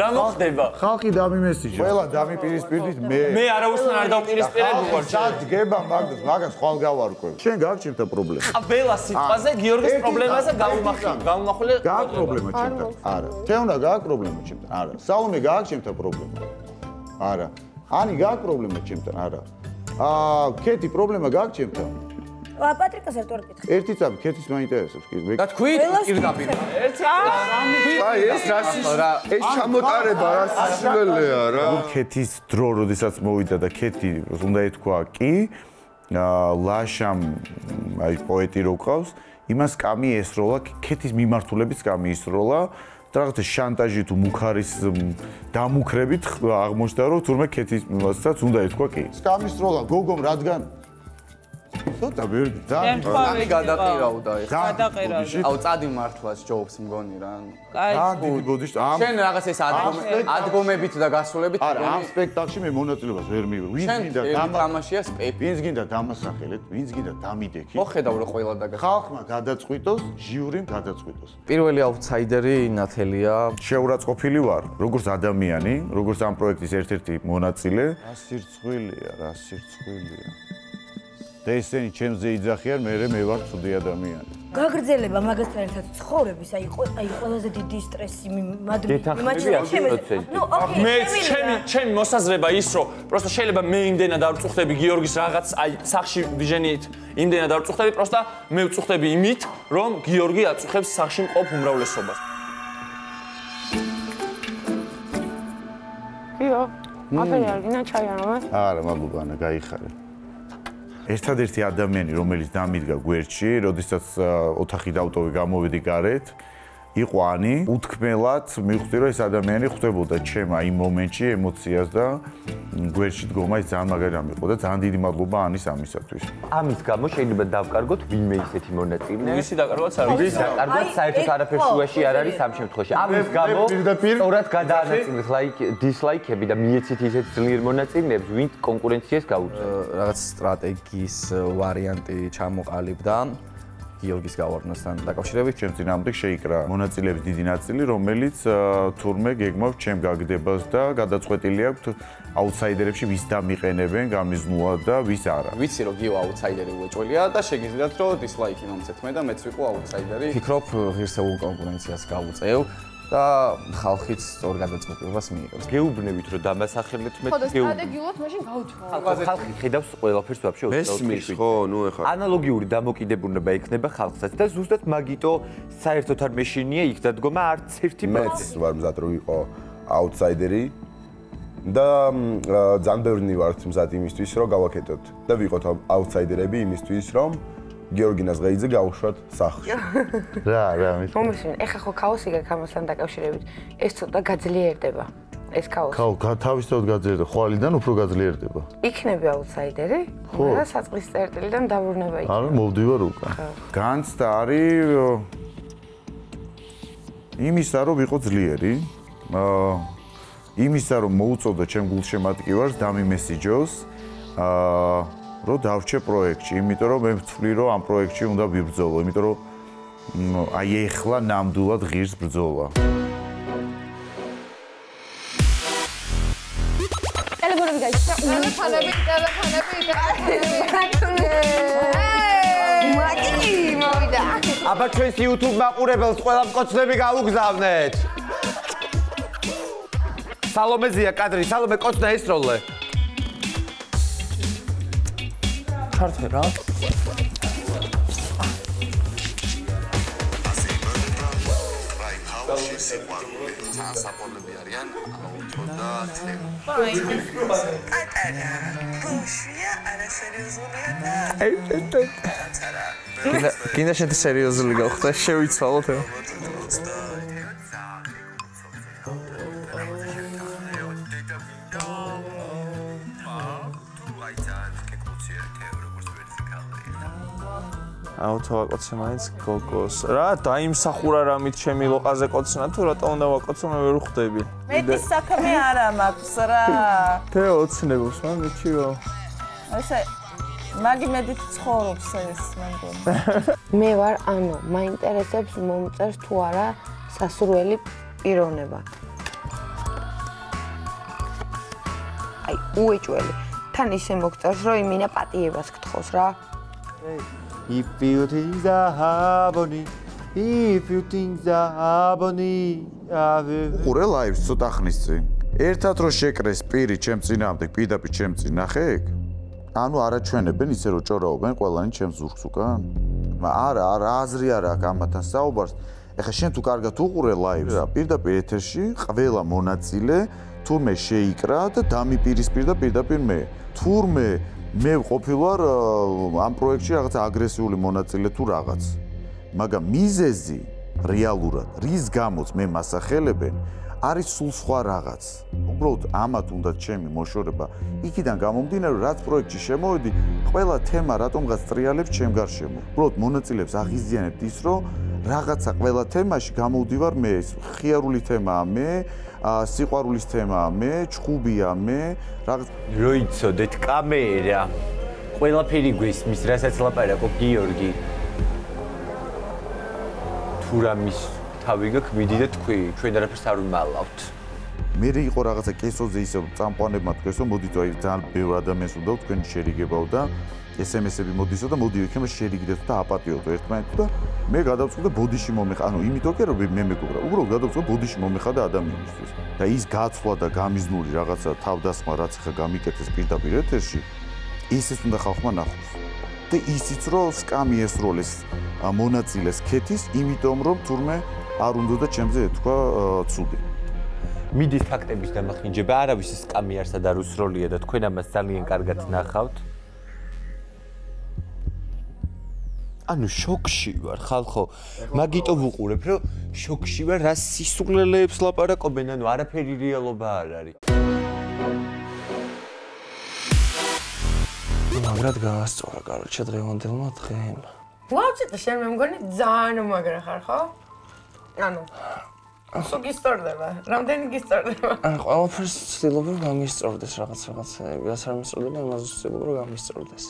რა მოხდება? ხალხი დამიმესიჯა ყველა დამიპირისპირდით მე მე არავისთან არ დავპირისპირებ უყარ ჩად დგება მაგას მაგას ხვალ გავარკვევ. შენ გაქვს ჩემთან პრობლემა ყაბელა სიტყვაზე გიორგის პრობლემაზე გავუმახვილ გავუმახვილე გაქვს პრობლემა ჩემთან? არა. თეონა გაქვს პრობლემა ჩემთან? არა. საუმე გაქვს ჩემთან პრობლემა? არა. ანი გაქვს პრობლემა ჩემთან? არა. აა კეთი პრობლემა გაქვს ჩემთან ა პატრიკას არ კითხე. ერთი წამი ქეთის მაინტერესებს კი. და თქვით პირდაპირ. ერთი აი ეს რასის ეს ჩამოტარება რასიშველია რა. ქეთის დრო როდესაც მოვიდა და ქეთი უნდა ეთქვა კი ლაშამ აი პოეტი რო ყავს იმას კამი ესროლა ქეთის მიმართულების კამი ისროლა და რაღაცა შანტაჟი თუ მუხარის დამუქრებით აღმოჩნდა რომ თურმე ქეთის მიმართულებას უნდა ეთქვა კი. კამის როლა გოგომ რადგან ცოტა ვერ ძალიან თქვი გადაყირავდა ეხლა გადაყირავდა აუ წადი მართლაც ჯობს მგონი რა. კაი გოდიშ ამ შენ რაღაც ეს ადგომებით და გასულებით არა ამ სპექტაკლში მე მონაწილეობას ვერ მივიღე ვინც გინდა თამაშია სპეპი ვინც გინდა დამასახელეთ ვინც გინდა დამიდექი. მოხედავ რა ყველა დაგა ხალხმა გადაწყვიტოს ჟიურიმ გადაწყვიტოს. პირველი აუთსაიდერი ნათელია. შეურაცხყოფილი ვარ როგორც ადამიანი როგორც ამ პროექტის ერთ-ერთი მონაწილე. რა სირცხვილია რა სირცხვილია და ესენი ჩემზე იძახიან, მე მე ვარ ცუდი ადამიანი. გაგრძელება მაგასთან ერთად ცხოვრების, აი აი ყველაზე დიდი სტრესი მადრიდი. ნუ ოკეი, მე ჩემი ჩემი მოსაზრება ის რომ პროსტა შეიძლება მე იმდენად არ წუხდები გიორგის რაღაც აი სახში ვიჟენით იმდენად არ წუხდები, პროსტა მე ვწუხდები იმით, რომ გიორგი აწუხებს სახში მყოფ უმრავლესობას. კიო აფერი არ გინდა ჩაი არა, მადლობა, ანა, გაიხარე. ერთადერთი ადამიანი, რომელიც დამიდგა გვერდში, როდესაც ოთახი დავტოვე, გამოვედი გარეთ, იყო ანი, უთქმელად მივხვდი, რომ ეს ადამიანი ხვდებოდა ჩემ აი მომენტში ემოციას და გვერდში დგომა ის ძალიან მაგარი რამ იყო და ძალიან დიდი მადლობა ანის ამისათვის. ამის გამო შეიძლება დავკარგოთ ვინმე ისეთი მონაწილე. ვისი დაკარგვაც არ არის. ვისი დაკარგვაც საერთოდ არაფერ შუაში არ არის ამ შემთხვევაში. ამის გამო სწორად გადაანაწილეს ლაიქ დისლაიქები და მიეცით ისეთ ძლიერ მონაწილეებს, ვინც კონკურენციას გაუწევს. რაღაც სტრატეგიის ვარიანტი ჩამოყალიბდა გიორგის გავარდნასთან დაკავშირებით. ჩემ ძინამდე შეიკრა მონაწილეების დიდი ნაწილი, რომელიც თურმე გეგმავს ჩემ გაგდებას და გადაწყვეტილი აქვს აუთსაიდერებში ვის დამიყენებენ გამიზნულად და ვის არა. ვიცი რომ გიო აუთსაიდერი უეჭველია და შეგიძლიათ რომ დისლაიკი მომცეთ მე და მეც ვიყო აუთსაიდერი. ფიქრობ ღირსეულ კონკურენციას გავუწევ და ხალხიც სწორ გადაწყვეტილებას მიიღებს. გეუბნებით რომ დამასახელეთ მე ხო და სტრატეგიულად მაშინ გავუჩვავ. ხალხი ხედავს ყველაფერს ვაფშე მესმის ხო, ნუ ეხლა ანალოგიური დამოკიდებულება იქნება ხალხსაც და ზუსტად მაგიტო საერთოდ არ მეშინია იქ დადგომა არც ერთი მეც ვარ მზად რომ ვიყო აუთსაიდერი და ძალიან ბევრი ვართ მზად იმისთვის რომ გავაკეთოთ და ვიყოთ აუთსაიდერები იმისთვის რომ გეორგინას ღეიძე გავუშვათ სახლში. რა, რა, მის მომისმენ, ეხა ხო ქაოსი გაქვს ამასთან დაკავშირებით. ეს ცოტა გაძლიერდება. ეს ქაოსი. ქაო, თავისთავად გაძლიერდება, ხვალიდან უფრო გაძლიერდება. იქნები აუთსაიდერი ხო. და საწყის წერტილიდან დაბრუნება იქნება. არა, მოვდივარ უკან. განცდა არის იმისა, რომ ვიყო ძლიერი. აა იმისა, რომ მოუწოდო ჩემ გულშემატკივარს დამიმესიჯოს. აა რომ დავრჩე პროექტში, იმიტომ რომ მე ვთვლი, რომ ამ პროექტში უნდა ვიბრძოლო, იმიტომ რომ აი ეხლა ნამდვილად ღირს ბრძოლა. ტელეფონები გაიჩნდა. ტელეფონები, ტელეფონები. მაგი მოვიდა. აბა ჩვენს YouTube მაყურებელს ყველა მკოცნები გაუგზავნეთ. სალომეზია კადრი, სალომე კოცნა ესროლე. ჩართე რა. საპონები არიან აუთო და თლები. პატარა ბუშია არასერიოზულია და კიდე შედი სერიოზული გავხდა, შევიცვალოთ. აუთო ვაკოცე მაინც გოგოს. რა დაიმსახურა რამით ჩემი ლოყაზე კოცნა თუ რატო უნდა ვაკოცო მე ვერ ხვდები. მეტი საქმე არა მაქვს რა. თე ოცნებობს მან მიჩიო. ესე მაგი მედით ცხოვრობს ეს მე მგონი. მე ვარ ანუ მაინტერესებს მომწერს თუ არა სასურველი პიროვნება. აი უეჭველი. თან ისე მოგწერს რომ იმინა პატიებას გთხოვს რა. If you think the harmony, if you think the harmony, უყურე ლაივს ცოტა ხნის წინ. ერთად რო შეკრეს პირი ჩემ წინამდე, პირდაპირ ჩემ წინ ნახე ეგ? ანუ არაჩვენებენ ისე რომ ჭორაობენ ყველანი ჩემ ზურგს უკან? არა, არა, აზრი არა აქვს ამათან საუბარს. ეხლა შენ თუ კარგად უყურე ლაივს, პირდაპირ ეთერში ყველა მონაწილე თურმე შეიკრა და დამიპირისპირდა პირდაპირ მე. თურმე მე ყოფილვარ აა, ამ პროექტში რაღაც აგრესიული მონაწილე თუ რაღაც. მაგრამ მიზეზი რეალურად რის გამოც მე მასახელებენ არის სულ სხვა რაღაც. უბრალოდ ამათ უნდა ჩემი მოშორება. იქიდან გამომდინარე, რაც პროექტში შემოვედი, ყველა თემა რატომღაც ტრიალებს ჩემ გარშემო. უბრალოდ მონაწილეებს აღიზიანებთ ის, რომ რაღაცა ყველა თემაში გამოვდივარ მე, ხიარული თემაა მე, სიყვარულის თემაა მე, ჩხუბია მე, რაღაც როიცოდეთ კამერა. ყველაფერი გვესმის, რასაც ლაპარაკობ გიორგი. თუ რამის თავი გაქვს, მიდი და თქვი, ჩვენ არაფერს არ ვიმალავთ. მე იყო რაღაცა კესოზე ისე წამყვანებმა თქვეს რომ მოდით აი ძალიან ბევრ ადამიანს უნდა თქვენი შერიგებაო და SMS-ები მოდისო და მოდი იქნება შერიგდეთ და აპატიოდო ერთმანეთს და მე გადავწყვიტე ბოდიში მომეხა ანუ იმიტომ კი რომ მე მეგობრა უბრალოდ გადავწყვიტე ბოდიში მომეხადა ადამიანისთვის და ის გაცვლა და გამიზნული რაღაცა თავდასხმა რაც ხა გამიკეთეს პირდაპირ ეთერში ისიც უნდა ხალხმა ნახოს. და ისიც რომ სკამი ესროლეს მონაწილეს ქეთის იმიტომ რომ თურმე არ უნდა და ჩემზე ეთქვა ცუდი. მიდის ფაქტების დამახინჯება, არავის სკამი არსად არ უსროლია და თქვენ ამას ძალიან კარგად ნახავთ. ანუ შოქში ვარ, ხალხო. მაგიტო ვუყურებ, რომ შოქში ვარ, რა სისულელეებს ლაპარაკობენ, ანუ არაფერი რეალობა არ არის. მაგრად გაასწორა, კაროჩე დღევანდელმა დღემ. ვაუჩეთ, შენ მე მგონი ძალიან მაგრა ხარ, ხო? ანუ სულ გისტორდება. რამდენი გისტორდება? ან ყველაფერს ცდილობ რომ გამისწორდეს რაღაც რაღაცა. ვიას არ მისწორდება, იმას ვცდილობ რომ გამისწორდეს.